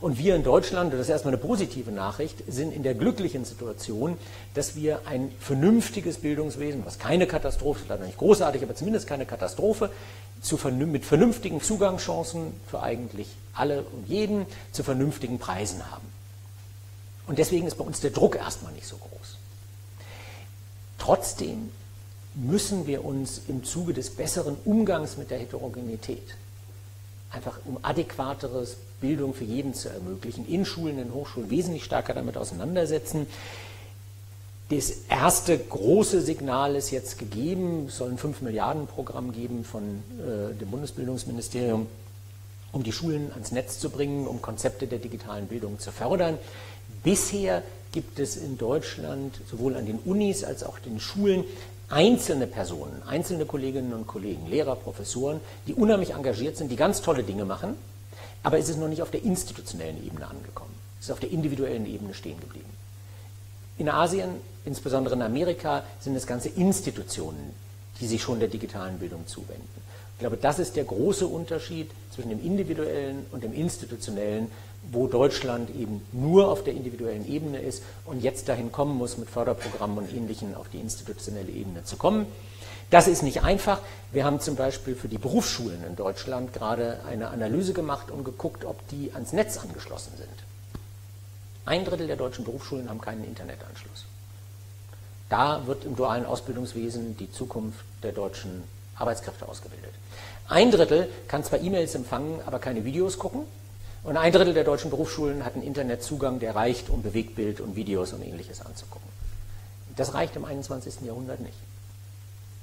Und wir in Deutschland, das ist erstmal eine positive Nachricht, sind in der glücklichen Situation, dass wir ein vernünftiges Bildungswesen, was keine Katastrophe leider nicht großartig, aber zumindest keine Katastrophe, zu, mit vernünftigen Zugangschancen für eigentlich alle und jeden zu vernünftigen Preisen haben. Und deswegen ist bei uns der Druck erstmal nicht so groß. Trotzdem müssen wir uns im Zuge des besseren Umgangs mit der Heterogenität, einfach um adäquateres Bildung für jeden zu ermöglichen, in Schulen, in Hochschulen wesentlich stärker damit auseinandersetzen. Das erste große Signal ist jetzt gegeben, es soll ein 5 Milliarden Programm geben von äh, dem Bundesbildungsministerium, um die Schulen ans Netz zu bringen, um Konzepte der digitalen Bildung zu fördern. Bisher gibt es in Deutschland sowohl an den Unis als auch den Schulen einzelne Personen, einzelne Kolleginnen und Kollegen, Lehrer, Professoren, die unheimlich engagiert sind, die ganz tolle Dinge machen, aber es ist noch nicht auf der institutionellen Ebene angekommen. Es ist auf der individuellen Ebene stehen geblieben. In Asien, insbesondere in Amerika, sind es ganze Institutionen, die sich schon der digitalen Bildung zuwenden. Ich glaube, das ist der große Unterschied zwischen dem individuellen und dem institutionellen, wo Deutschland eben nur auf der individuellen Ebene ist und jetzt dahin kommen muss, mit Förderprogrammen und Ähnlichem auf die institutionelle Ebene zu kommen. Das ist nicht einfach. Wir haben zum Beispiel für die Berufsschulen in Deutschland gerade eine Analyse gemacht und geguckt, ob die ans Netz angeschlossen sind. Ein Drittel der deutschen Berufsschulen haben keinen Internetanschluss. Da wird im dualen Ausbildungswesen die Zukunft der deutschen Arbeitskräfte ausgebildet. Ein Drittel kann zwar E-Mails empfangen, aber keine Videos gucken. Und ein Drittel der deutschen Berufsschulen hat einen Internetzugang, der reicht, um Bewegtbild und Videos und ähnliches anzugucken. Das reicht im 21. Jahrhundert nicht.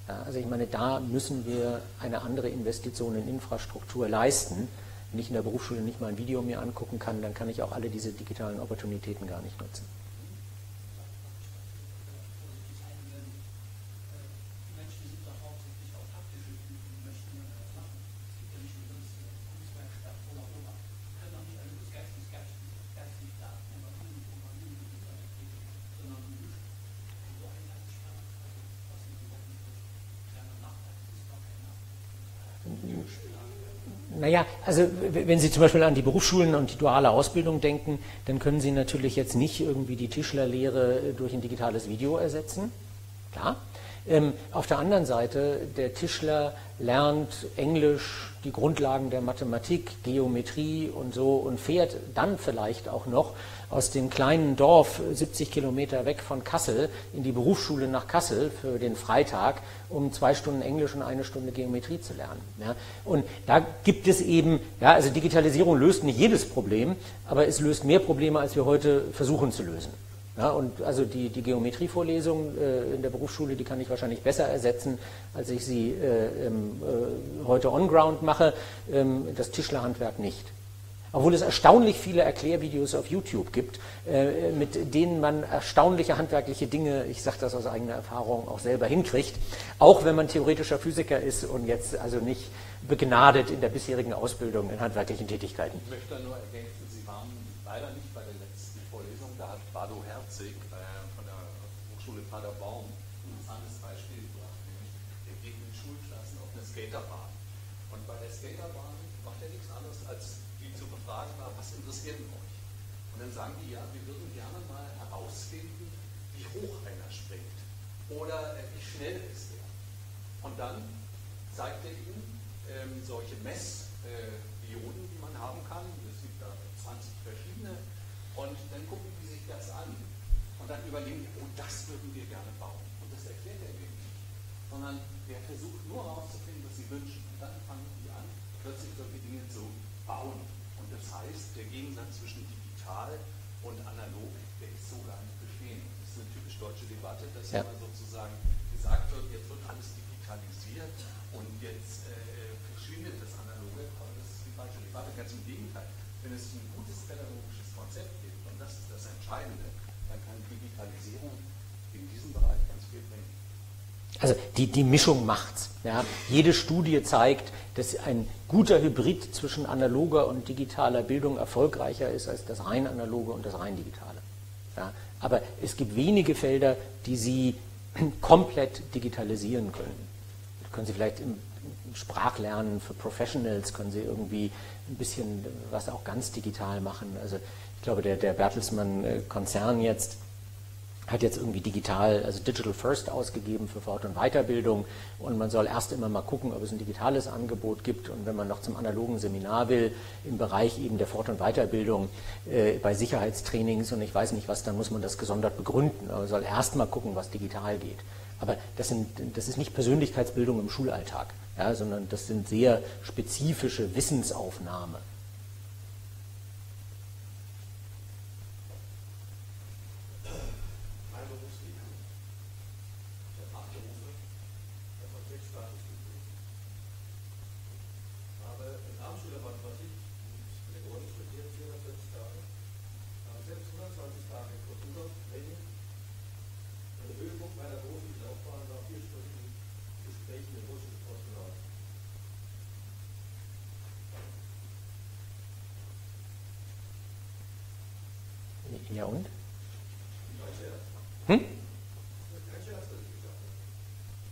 Ja, also ich meine, da müssen wir eine andere Investition in Infrastruktur leisten. Wenn ich in der Berufsschule nicht mal ein Video mir angucken kann, dann kann ich auch alle diese digitalen Opportunitäten gar nicht nutzen. Naja, also wenn Sie zum Beispiel an die Berufsschulen und die duale Ausbildung denken, dann können Sie natürlich jetzt nicht irgendwie die Tischlerlehre durch ein digitales Video ersetzen. Klar. Ähm, auf der anderen Seite, der Tischler lernt Englisch, die Grundlagen der Mathematik, Geometrie und so und fährt dann vielleicht auch noch aus dem kleinen Dorf 70 Kilometer weg von Kassel in die Berufsschule nach Kassel für den Freitag, um zwei Stunden Englisch und eine Stunde Geometrie zu lernen. Ja. Und da gibt es eben, ja, also Digitalisierung löst nicht jedes Problem, aber es löst mehr Probleme, als wir heute versuchen zu lösen. Ja, und also die, die Geometrievorlesung äh, in der Berufsschule, die kann ich wahrscheinlich besser ersetzen, als ich sie äh, äh, heute on-ground mache, ähm, das Tischlerhandwerk nicht. Obwohl es erstaunlich viele Erklärvideos auf YouTube gibt, äh, mit denen man erstaunliche handwerkliche Dinge, ich sage das aus eigener Erfahrung, auch selber hinkriegt, auch wenn man theoretischer Physiker ist und jetzt also nicht begnadet in der bisherigen Ausbildung in handwerklichen Tätigkeiten. Ich möchte nur ergänzen, Sie waren leider nicht bei der letzten Vorlesung, da hat Bado Herzig äh, von der Hochschule Paderborn ein anderes Beispiel gebracht, nämlich er geht mit Schulklassen auf eine Skaterbahn. Und bei der Skaterbahn macht er nichts anderes, als die zu befragen, was interessiert euch? Und dann sagen die, ja, wir würden gerne mal herausfinden, wie hoch einer springt oder äh, wie schnell ist er. Und dann zeigt er ihnen ähm, solche Messdioden, äh, die man haben kann. Es gibt da 20 verschiedene. Und dann gucken die sich das an und dann überlegen die, oh, das würden wir gerne bauen. Und das erklärt er mir nicht. Sondern der versucht nur herauszufinden, was sie wünschen. Und dann fangen die an, plötzlich solche Dinge zu bauen. Und das heißt, der Gegensatz zwischen digital und analog, der ist so gar nicht bestehen. Das ist eine typisch deutsche Debatte, dass ja. immer sozusagen gesagt wird, jetzt wird alles digitalisiert und jetzt äh, verschwindet das Analoge. Aber das ist die falsche Debatte. Ganz im Gegenteil. Wenn es ein gutes pädagogisches Konzept gibt, und das ist das Entscheidende, dann kann Digitalisierung in diesem Bereich ganz viel bringen. Also die, die Mischung macht's. Ja. Jede Studie zeigt, dass ein guter Hybrid zwischen analoger und digitaler Bildung erfolgreicher ist als das rein analoge und das rein digitale. Ja. Aber es gibt wenige Felder, die Sie komplett digitalisieren können. Das können Sie vielleicht im Sprachlernen für Professionals, können Sie irgendwie ein bisschen was auch ganz digital machen. Also ich glaube, der, der Bertelsmann-Konzern jetzt hat jetzt irgendwie digital, also Digital First ausgegeben für Fort- und Weiterbildung und man soll erst immer mal gucken, ob es ein digitales Angebot gibt und wenn man noch zum analogen Seminar will, im Bereich eben der Fort- und Weiterbildung äh, bei Sicherheitstrainings und ich weiß nicht was, dann muss man das gesondert begründen, aber man soll erst mal gucken, was digital geht. Aber das, sind, das ist nicht Persönlichkeitsbildung im Schulalltag, ja, sondern das sind sehr spezifische Wissensaufnahme. Ja und? Hm?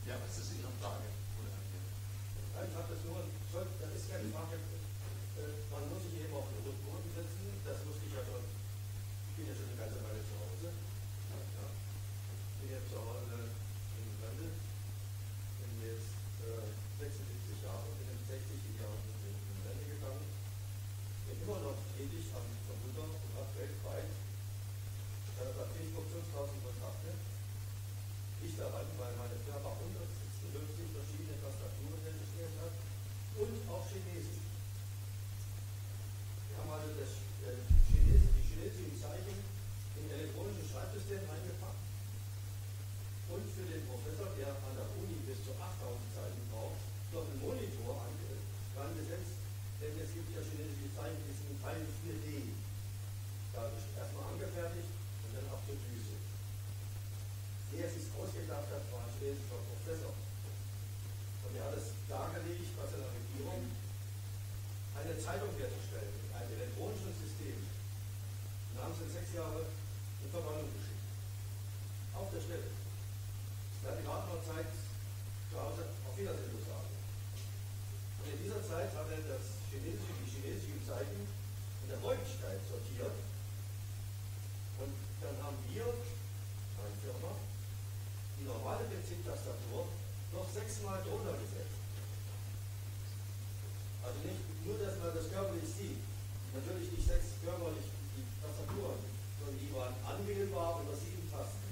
Ja, was ist Ihre Frage? Habe das nur, das ist keine Frage, man muss sich eben auf den Rückboden setzen, das wusste ich ja schon, ich bin ja schon eine ganze Weile zu Hause. Ja. Bin jetzt zu Hause in Rente, bin jetzt äh, 76 Jahre, bin in 60 Jahren in Rente gegangen, bin immer noch tätig am Computer und habe weltweit bei Facebook 5000 Kontakte. Ich daran, weil meine Firma 150 verschiedene Tastaturen registriert hat und auch Chinesisch. Wir haben also das, äh, Chines die chinesischen Zeichen in elektronische Schreibsystem eingepackt. Und für den Professor, der an der Uni bis zu 8000 Zeichen braucht, noch einen Monitor angesetzt, denn es gibt ja chinesische Zeichen, die sind in Teil 4D. Da habe ich erstmal angefertigt, auf der Düse. Der sich ausgedacht hat, war ein chinesischer Professor. Und er hat es dargelegt, bei seiner Regierung eine Zeitung herzustellen, mit einem elektronischen System. Und haben sie in sechs Jahre in Verbannung geschickt. Auf der Stelle. Er hatte gerade noch Zeit, zu Hause auf Wiedersehen zu sagen. Und in dieser Zeit hat er das chinesische, die chinesischen Zeichen in der Häufigkeit sortiert dann haben wir, eine Firma, die normale Prinzip, das Tastatur sechsmal drunter gesetzt. Also nicht nur, dass man das körperlich sieht. Natürlich nicht sechs körperlich die Tastaturen, sondern die waren anwählbar über sieben Tasten.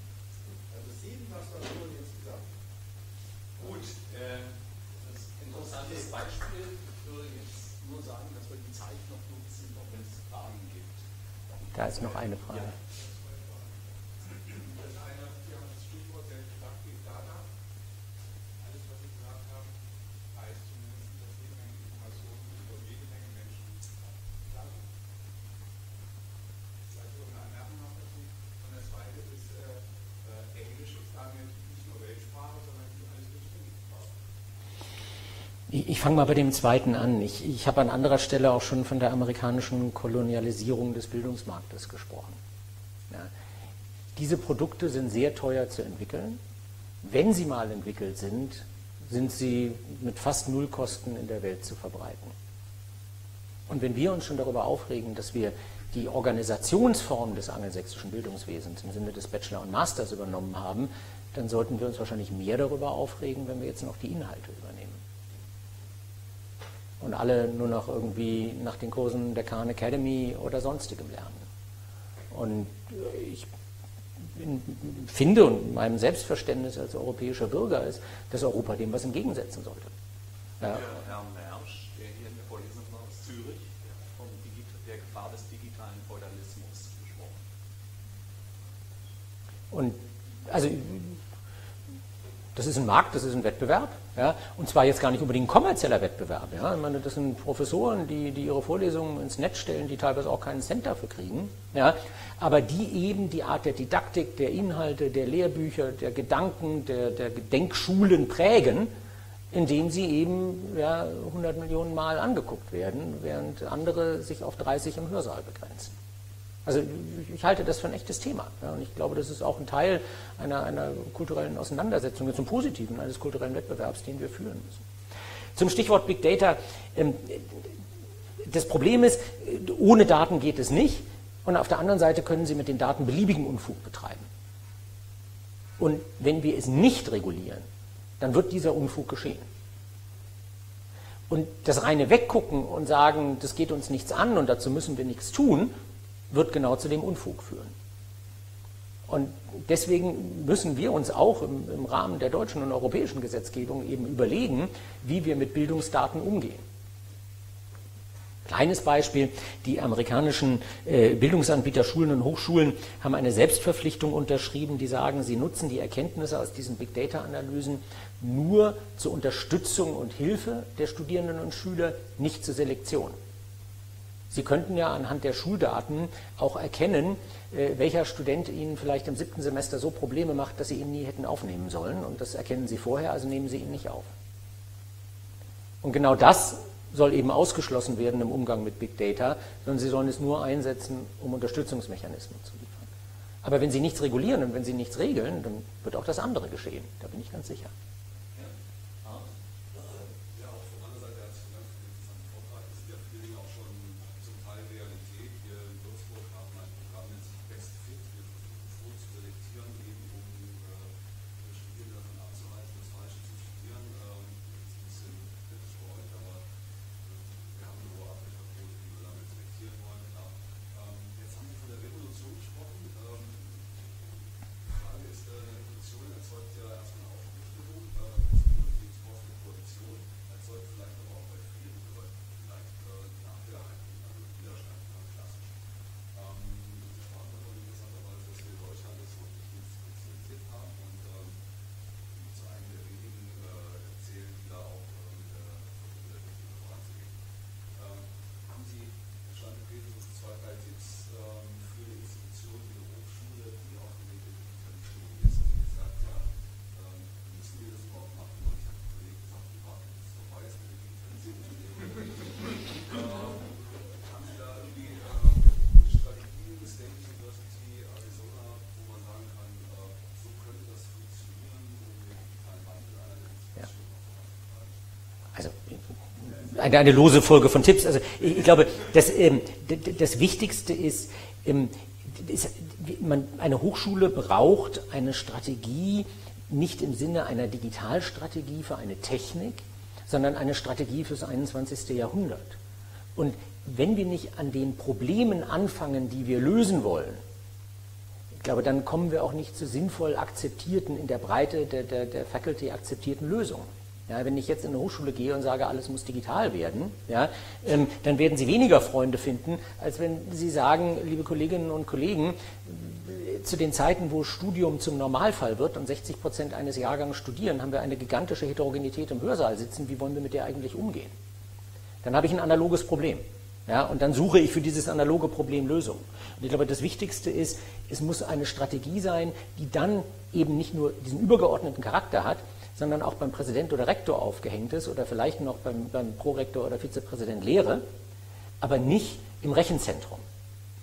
Also sieben Tastaturen insgesamt. Gut, äh, das ist ein interessantes Beispiel. Ich würde jetzt nur sagen, dass wir die Zeit noch nutzen, auch wenn es Fragen gibt. Da ist noch eine Frage. Ja. Das eine, Sie haben das Stichwort der Big Data. Alles, was Sie gesagt haben, heißt zumindest, dass jede Menge Informationen über jede Menge Menschen lagen. Vielleicht so eine Anmerkung noch dazu. Und das zweite ist, äh, äh, Englisch ist damit nicht nur Weltsprache, sondern die alles durchdringend Sprache. Ich, ich fange mal bei dem zweiten an. Ich, ich habe an anderer Stelle auch schon von der amerikanischen Kolonialisierung des Bildungsmarktes gesprochen. Ja. Diese Produkte sind sehr teuer zu entwickeln. Wenn sie mal entwickelt sind, sind sie mit fast null Kosten in der Welt zu verbreiten. Und wenn wir uns schon darüber aufregen, dass wir die Organisationsform des angelsächsischen Bildungswesens im Sinne des Bachelor und Masters übernommen haben, dann sollten wir uns wahrscheinlich mehr darüber aufregen, wenn wir jetzt noch die Inhalte übernehmen. Und alle nur noch irgendwie nach den Kursen der Khan Academy oder sonstigem lernen. Und ich bin, finde und meinem Selbstverständnis als europäischer Bürger ist, dass Europa dem was entgegensetzen sollte. Ja. Herr Mersch, der hier in der Vorlesung war aus Zürich, der hat von der Gefahr des digitalen Feudalismus gesprochen. Und also das ist ein Markt, das ist ein Wettbewerb, ja, und zwar jetzt gar nicht unbedingt ein kommerzieller Wettbewerb. Ja. Ich meine, das sind Professoren, die, die ihre Vorlesungen ins Netz stellen, die teilweise auch keinen Cent dafür kriegen, ja, aber die eben die Art der Didaktik, der Inhalte, der Lehrbücher, der Gedanken, der, der Gedenkschulen prägen, indem sie eben ja, 100 Millionen Mal angeguckt werden, während andere sich auf 30 im Hörsaal begrenzen. Also ich halte das für ein echtes Thema. Ja, und ich glaube, das ist auch ein Teil einer, einer kulturellen Auseinandersetzung, zum Positiven eines kulturellen Wettbewerbs, den wir führen müssen. Zum Stichwort Big Data. Ähm, das Problem ist, ohne Daten geht es nicht. Und auf der anderen Seite können Sie mit den Daten beliebigen Unfug betreiben. Und wenn wir es nicht regulieren, dann wird dieser Unfug geschehen. Und das reine Weggucken und sagen, das geht uns nichts an und dazu müssen wir nichts tun, wird genau zu dem Unfug führen. Und deswegen müssen wir uns auch im, im, Rahmen der deutschen und europäischen Gesetzgebung eben überlegen, wie wir mit Bildungsdaten umgehen. Kleines Beispiel, die amerikanischen äh, Bildungsanbieter, Schulen und Hochschulen haben eine Selbstverpflichtung unterschrieben, die sagen, sie nutzen die Erkenntnisse aus diesen Big Data-Analysen nur zur Unterstützung und Hilfe der Studierenden und Schüler, nicht zur Selektion. Sie könnten ja anhand der Schuldaten auch erkennen, äh, welcher Student Ihnen vielleicht im siebten Semester so Probleme macht, dass Sie ihn nie hätten aufnehmen sollen. Und das erkennen Sie vorher, also nehmen Sie ihn nicht auf. Und genau das soll eben ausgeschlossen werden im Umgang mit Big Data, sondern Sie sollen es nur einsetzen, um Unterstützungsmechanismen zu liefern. Aber wenn Sie nichts regulieren und wenn Sie nichts regeln, dann wird auch das andere geschehen. Da bin ich ganz sicher. Ja, auch von meiner Seite herzlichen Dank für den interessanten Vortrag. Es sind ja viele Dinge auch schon zum Teil Realität. Wir in Würzburg haben ein Programm, nennt sich Best Fit. Wir versuchen vor zu selektieren, eben um äh, Studierende davon abzuhalten, das Falsche zu studieren. Ähm, das ist ein bisschen kritisch für euch, aber äh, wir haben eine hohe Abbrecherquote, die wir damit selektieren wollen. Klar. Ähm, jetzt haben wir von der Revolution gesprochen. Ähm, die Frage ist, äh, eine Revolution erzeugt ja erstmal eine Aufbruchstimmung. Äh, die Wort der Koalition erzeugt vielleicht aber auch bei vielen Leuten vielleicht äh, nachher einen Widerstand nach klassisch. Ähm, Sie sprachen davon interessanterweise, dass wir in Deutschland das noch nicht institutionalisiert haben und ähm, zu einem der wenigen äh, zählen, die da auch äh, mit der Versuche voranzugehen. Ähm, haben Sie, Herr Schlanke-Peter, so zwei, drei Tipps ähm, für eine Institution wie eine Hochschule, die auf dem Weg der Digitalisierung ist? Und wie gesagt, ja, ähm, müssen wir das überhaupt machen? Und ich habe einen Kollegen gesagt, wir warten, bis es vorbei ist mit der Digitalisierung. Ähm, haben Sie da irgendwie äh, Strategien, das State University Arizona, wo man sagen kann, äh, so könnte das funktionieren, um den digitalen Wandel einer Ja. Institution auch voranzutreiben? Also eine, eine lose Folge von Tipps. Also ich, ich glaube, das, ähm, das Wichtigste ist, ähm, ist, man, eine Hochschule braucht eine Strategie, nicht im Sinne einer Digitalstrategie für eine Technik, sondern eine Strategie fürs 21. Jahrhundert. Und wenn wir nicht an den Problemen anfangen, die wir lösen wollen, ich glaube, dann kommen wir auch nicht zu sinnvoll akzeptierten, in der Breite der, der, der Faculty akzeptierten Lösungen. Ja, wenn ich jetzt in eine Hochschule gehe und sage, alles muss digital werden, ja, ähm, dann werden Sie weniger Freunde finden, als wenn Sie sagen, liebe Kolleginnen und Kollegen, zu den Zeiten, wo Studium zum Normalfall wird und 60 Prozent eines Jahrgangs studieren, haben wir eine gigantische Heterogenität im Hörsaal sitzen. Wie wollen wir mit der eigentlich umgehen? Dann habe ich ein analoges Problem. Ja, und dann suche ich für dieses analoge Problem Lösungen. Und ich glaube, das Wichtigste ist, es muss eine Strategie sein, die dann eben nicht nur diesen übergeordneten Charakter hat, sondern auch beim Präsident oder Rektor aufgehängt ist oder vielleicht noch beim, beim Prorektor oder Vizepräsident Lehre, aber nicht im Rechenzentrum.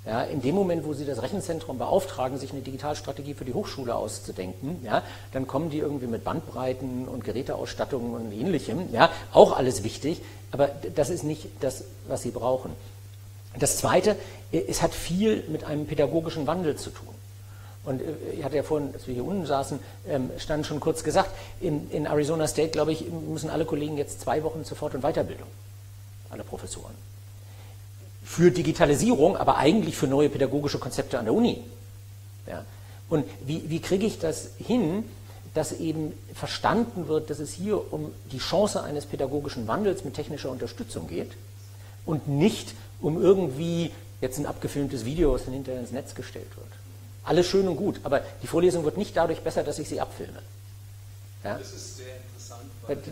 Ja, in dem Moment, wo Sie das Rechenzentrum beauftragen, sich eine Digitalstrategie für die Hochschule auszudenken, ja, dann kommen die irgendwie mit Bandbreiten und Geräteausstattungen und ähnlichem. Ja, auch alles wichtig, aber das ist nicht das, was Sie brauchen. Das Zweite, es hat viel mit einem pädagogischen Wandel zu tun. Und äh, ich hatte ja vorhin, als wir hier unten saßen, ähm, stand schon kurz gesagt, in, in Arizona State, glaube ich, müssen alle Kollegen jetzt zwei Wochen zur Fort- und Weiterbildung, alle Professoren für Digitalisierung, aber eigentlich für neue pädagogische Konzepte an der Uni. Ja. Und wie, wie kriege ich das hin, dass eben verstanden wird, dass es hier um die Chance eines pädagogischen Wandels mit technischer Unterstützung geht und nicht um irgendwie jetzt ein abgefilmtes Video, das hinterher ins Netz gestellt wird. Alles schön und gut, aber die Vorlesung wird nicht dadurch besser, dass ich sie abfilme. Ja? Das ist sehr interessant.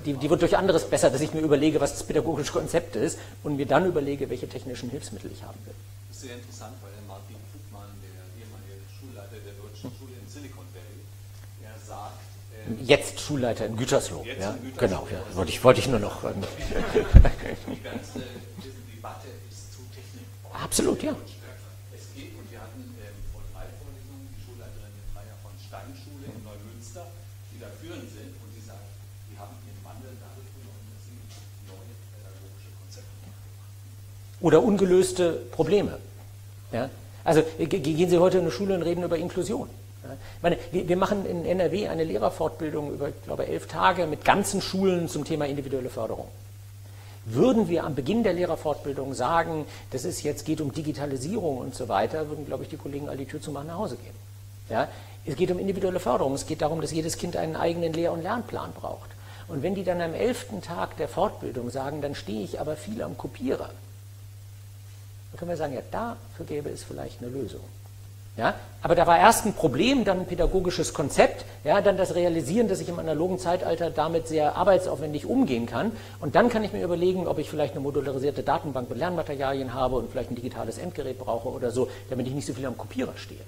Die, die, wird durch anderes besser, dass ich mir überlege, was das pädagogische Konzept ist und mir dann überlege, welche technischen Hilfsmittel ich haben will. Das ist sehr interessant, weil der Martin Krugmann, der ehemalige Schulleiter der Deutschen Schule in Silicon Valley, der sagt, äh, Jetzt Schulleiter in Gütersloh. Jetzt ja? in Gütersloh, Genau, ja. wollte, ich, wollte ich nur noch. ähm, die ganze Debatte ist zu Technik. Absolut, ja. Es geht, und wir hatten ähm, vor drei Vorlesungen die Schulleiterin der Dreier von Steinschule in Neumünster, die da führend sind, und die sagt, die haben ihren Wandel dadurch genommen, dass sie neue pädagogische Konzepte machen. Oder ungelöste Probleme. Ja? Also ge- gehen Sie heute in eine Schule und reden über Inklusion. Ich meine, wir, machen in NRW eine Lehrerfortbildung über, ich glaube, elf Tage mit ganzen Schulen zum Thema individuelle Förderung. Würden wir am Beginn der Lehrerfortbildung sagen, das ist jetzt geht um Digitalisierung und so weiter, würden, glaube ich, die Kollegen all die Tür zu machen nach Hause gehen. Ja? Es geht um individuelle Förderung. Es geht darum, dass jedes Kind einen eigenen Lehr- und Lernplan braucht. Und wenn die dann am elften Tag der Fortbildung sagen, dann stehe ich aber viel am Kopierer, können wir sagen, ja, dafür gäbe es vielleicht eine Lösung. Ja? Aber da war erst ein Problem, dann ein pädagogisches Konzept, ja, dann das Realisieren, dass ich im analogen Zeitalter damit sehr arbeitsaufwendig umgehen kann. Und dann kann ich mir überlegen, ob ich vielleicht eine modularisierte Datenbank mit Lernmaterialien habe und vielleicht ein digitales Endgerät brauche oder so, damit ich nicht so viel am Kopierer stehe.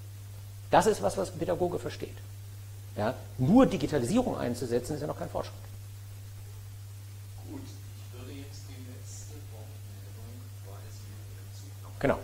Das ist was, was ein Pädagoge versteht. Ja? Nur Digitalisierung einzusetzen, ist ja noch kein Fortschritt. Genau.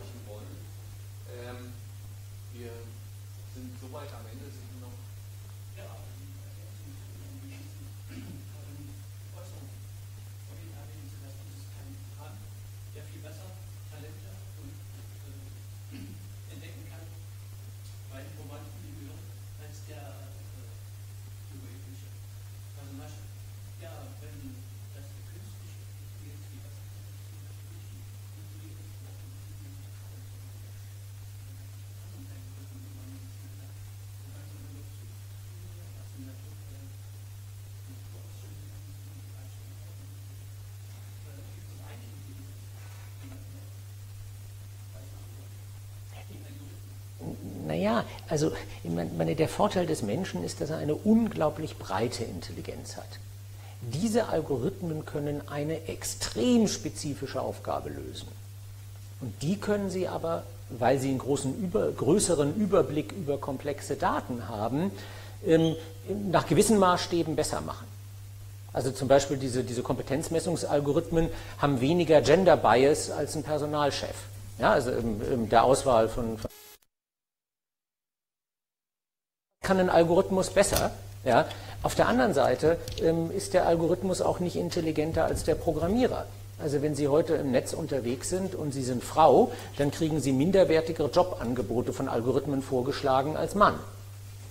Naja, also meine, der Vorteil des Menschen ist, dass er eine unglaublich breite Intelligenz hat. Diese Algorithmen können eine extrem spezifische Aufgabe lösen. Und die können sie aber, weil sie einen großen über, größeren Überblick über komplexe Daten haben, ähm, nach gewissen Maßstäben besser machen. Also zum Beispiel diese, diese Kompetenzmessungsalgorithmen haben weniger Gender Bias als ein Personalchef. Ja, also in, in der Auswahl von, von kann ein Algorithmus besser. Ja? Auf der anderen Seite ähm, ist der Algorithmus auch nicht intelligenter als der Programmierer. Also wenn Sie heute im Netz unterwegs sind und Sie sind Frau, dann kriegen Sie minderwertigere Jobangebote von Algorithmen vorgeschlagen als Mann.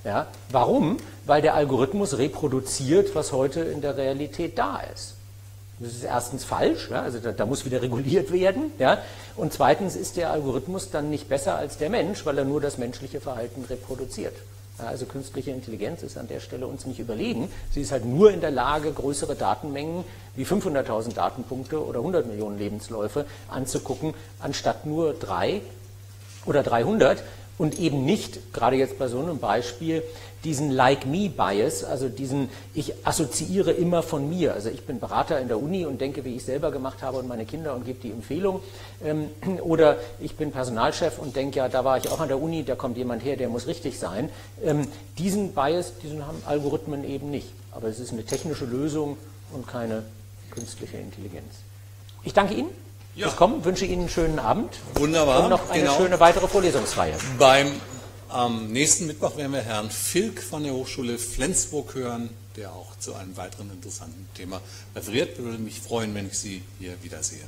Ja? Warum? Weil der Algorithmus reproduziert, was heute in der Realität da ist. Das ist erstens falsch, ja? also da, da, muss wieder reguliert werden. Ja? Und zweitens ist der Algorithmus dann nicht besser als der Mensch, weil er nur das menschliche Verhalten reproduziert. Also künstliche Intelligenz ist an der Stelle uns nicht überlegen. Sie ist halt nur in der Lage, größere Datenmengen wie 500.000 Datenpunkte oder 100 Millionen Lebensläufe anzugucken, anstatt nur drei oder 300 und eben nicht, gerade jetzt bei so einem Beispiel, diesen Like-Me-Bias, also diesen, ich assoziiere immer von mir. Also ich bin Berater in der Uni und denke, wie ich selber gemacht habe und meine Kinder und gebe die Empfehlung. Ähm, oder ich bin Personalchef und denke, ja, da war ich auch an der Uni, da kommt jemand her, der muss richtig sein. Ähm, diesen Bias, diesen haben Algorithmen eben nicht. Aber es ist eine technische Lösung und keine künstliche Intelligenz. Ich danke Ihnen ja. fürs Kommen, wünsche Ihnen einen schönen Abend. Wunderbar. Und noch eine genau. schöne weitere Vorlesungsreihe. Beim am nächsten Mittwoch werden wir Herrn Filk von der Hochschule Flensburg hören, der auch zu einem weiteren interessanten Thema referiert. Ich würde mich freuen, wenn ich Sie hier wiedersehe.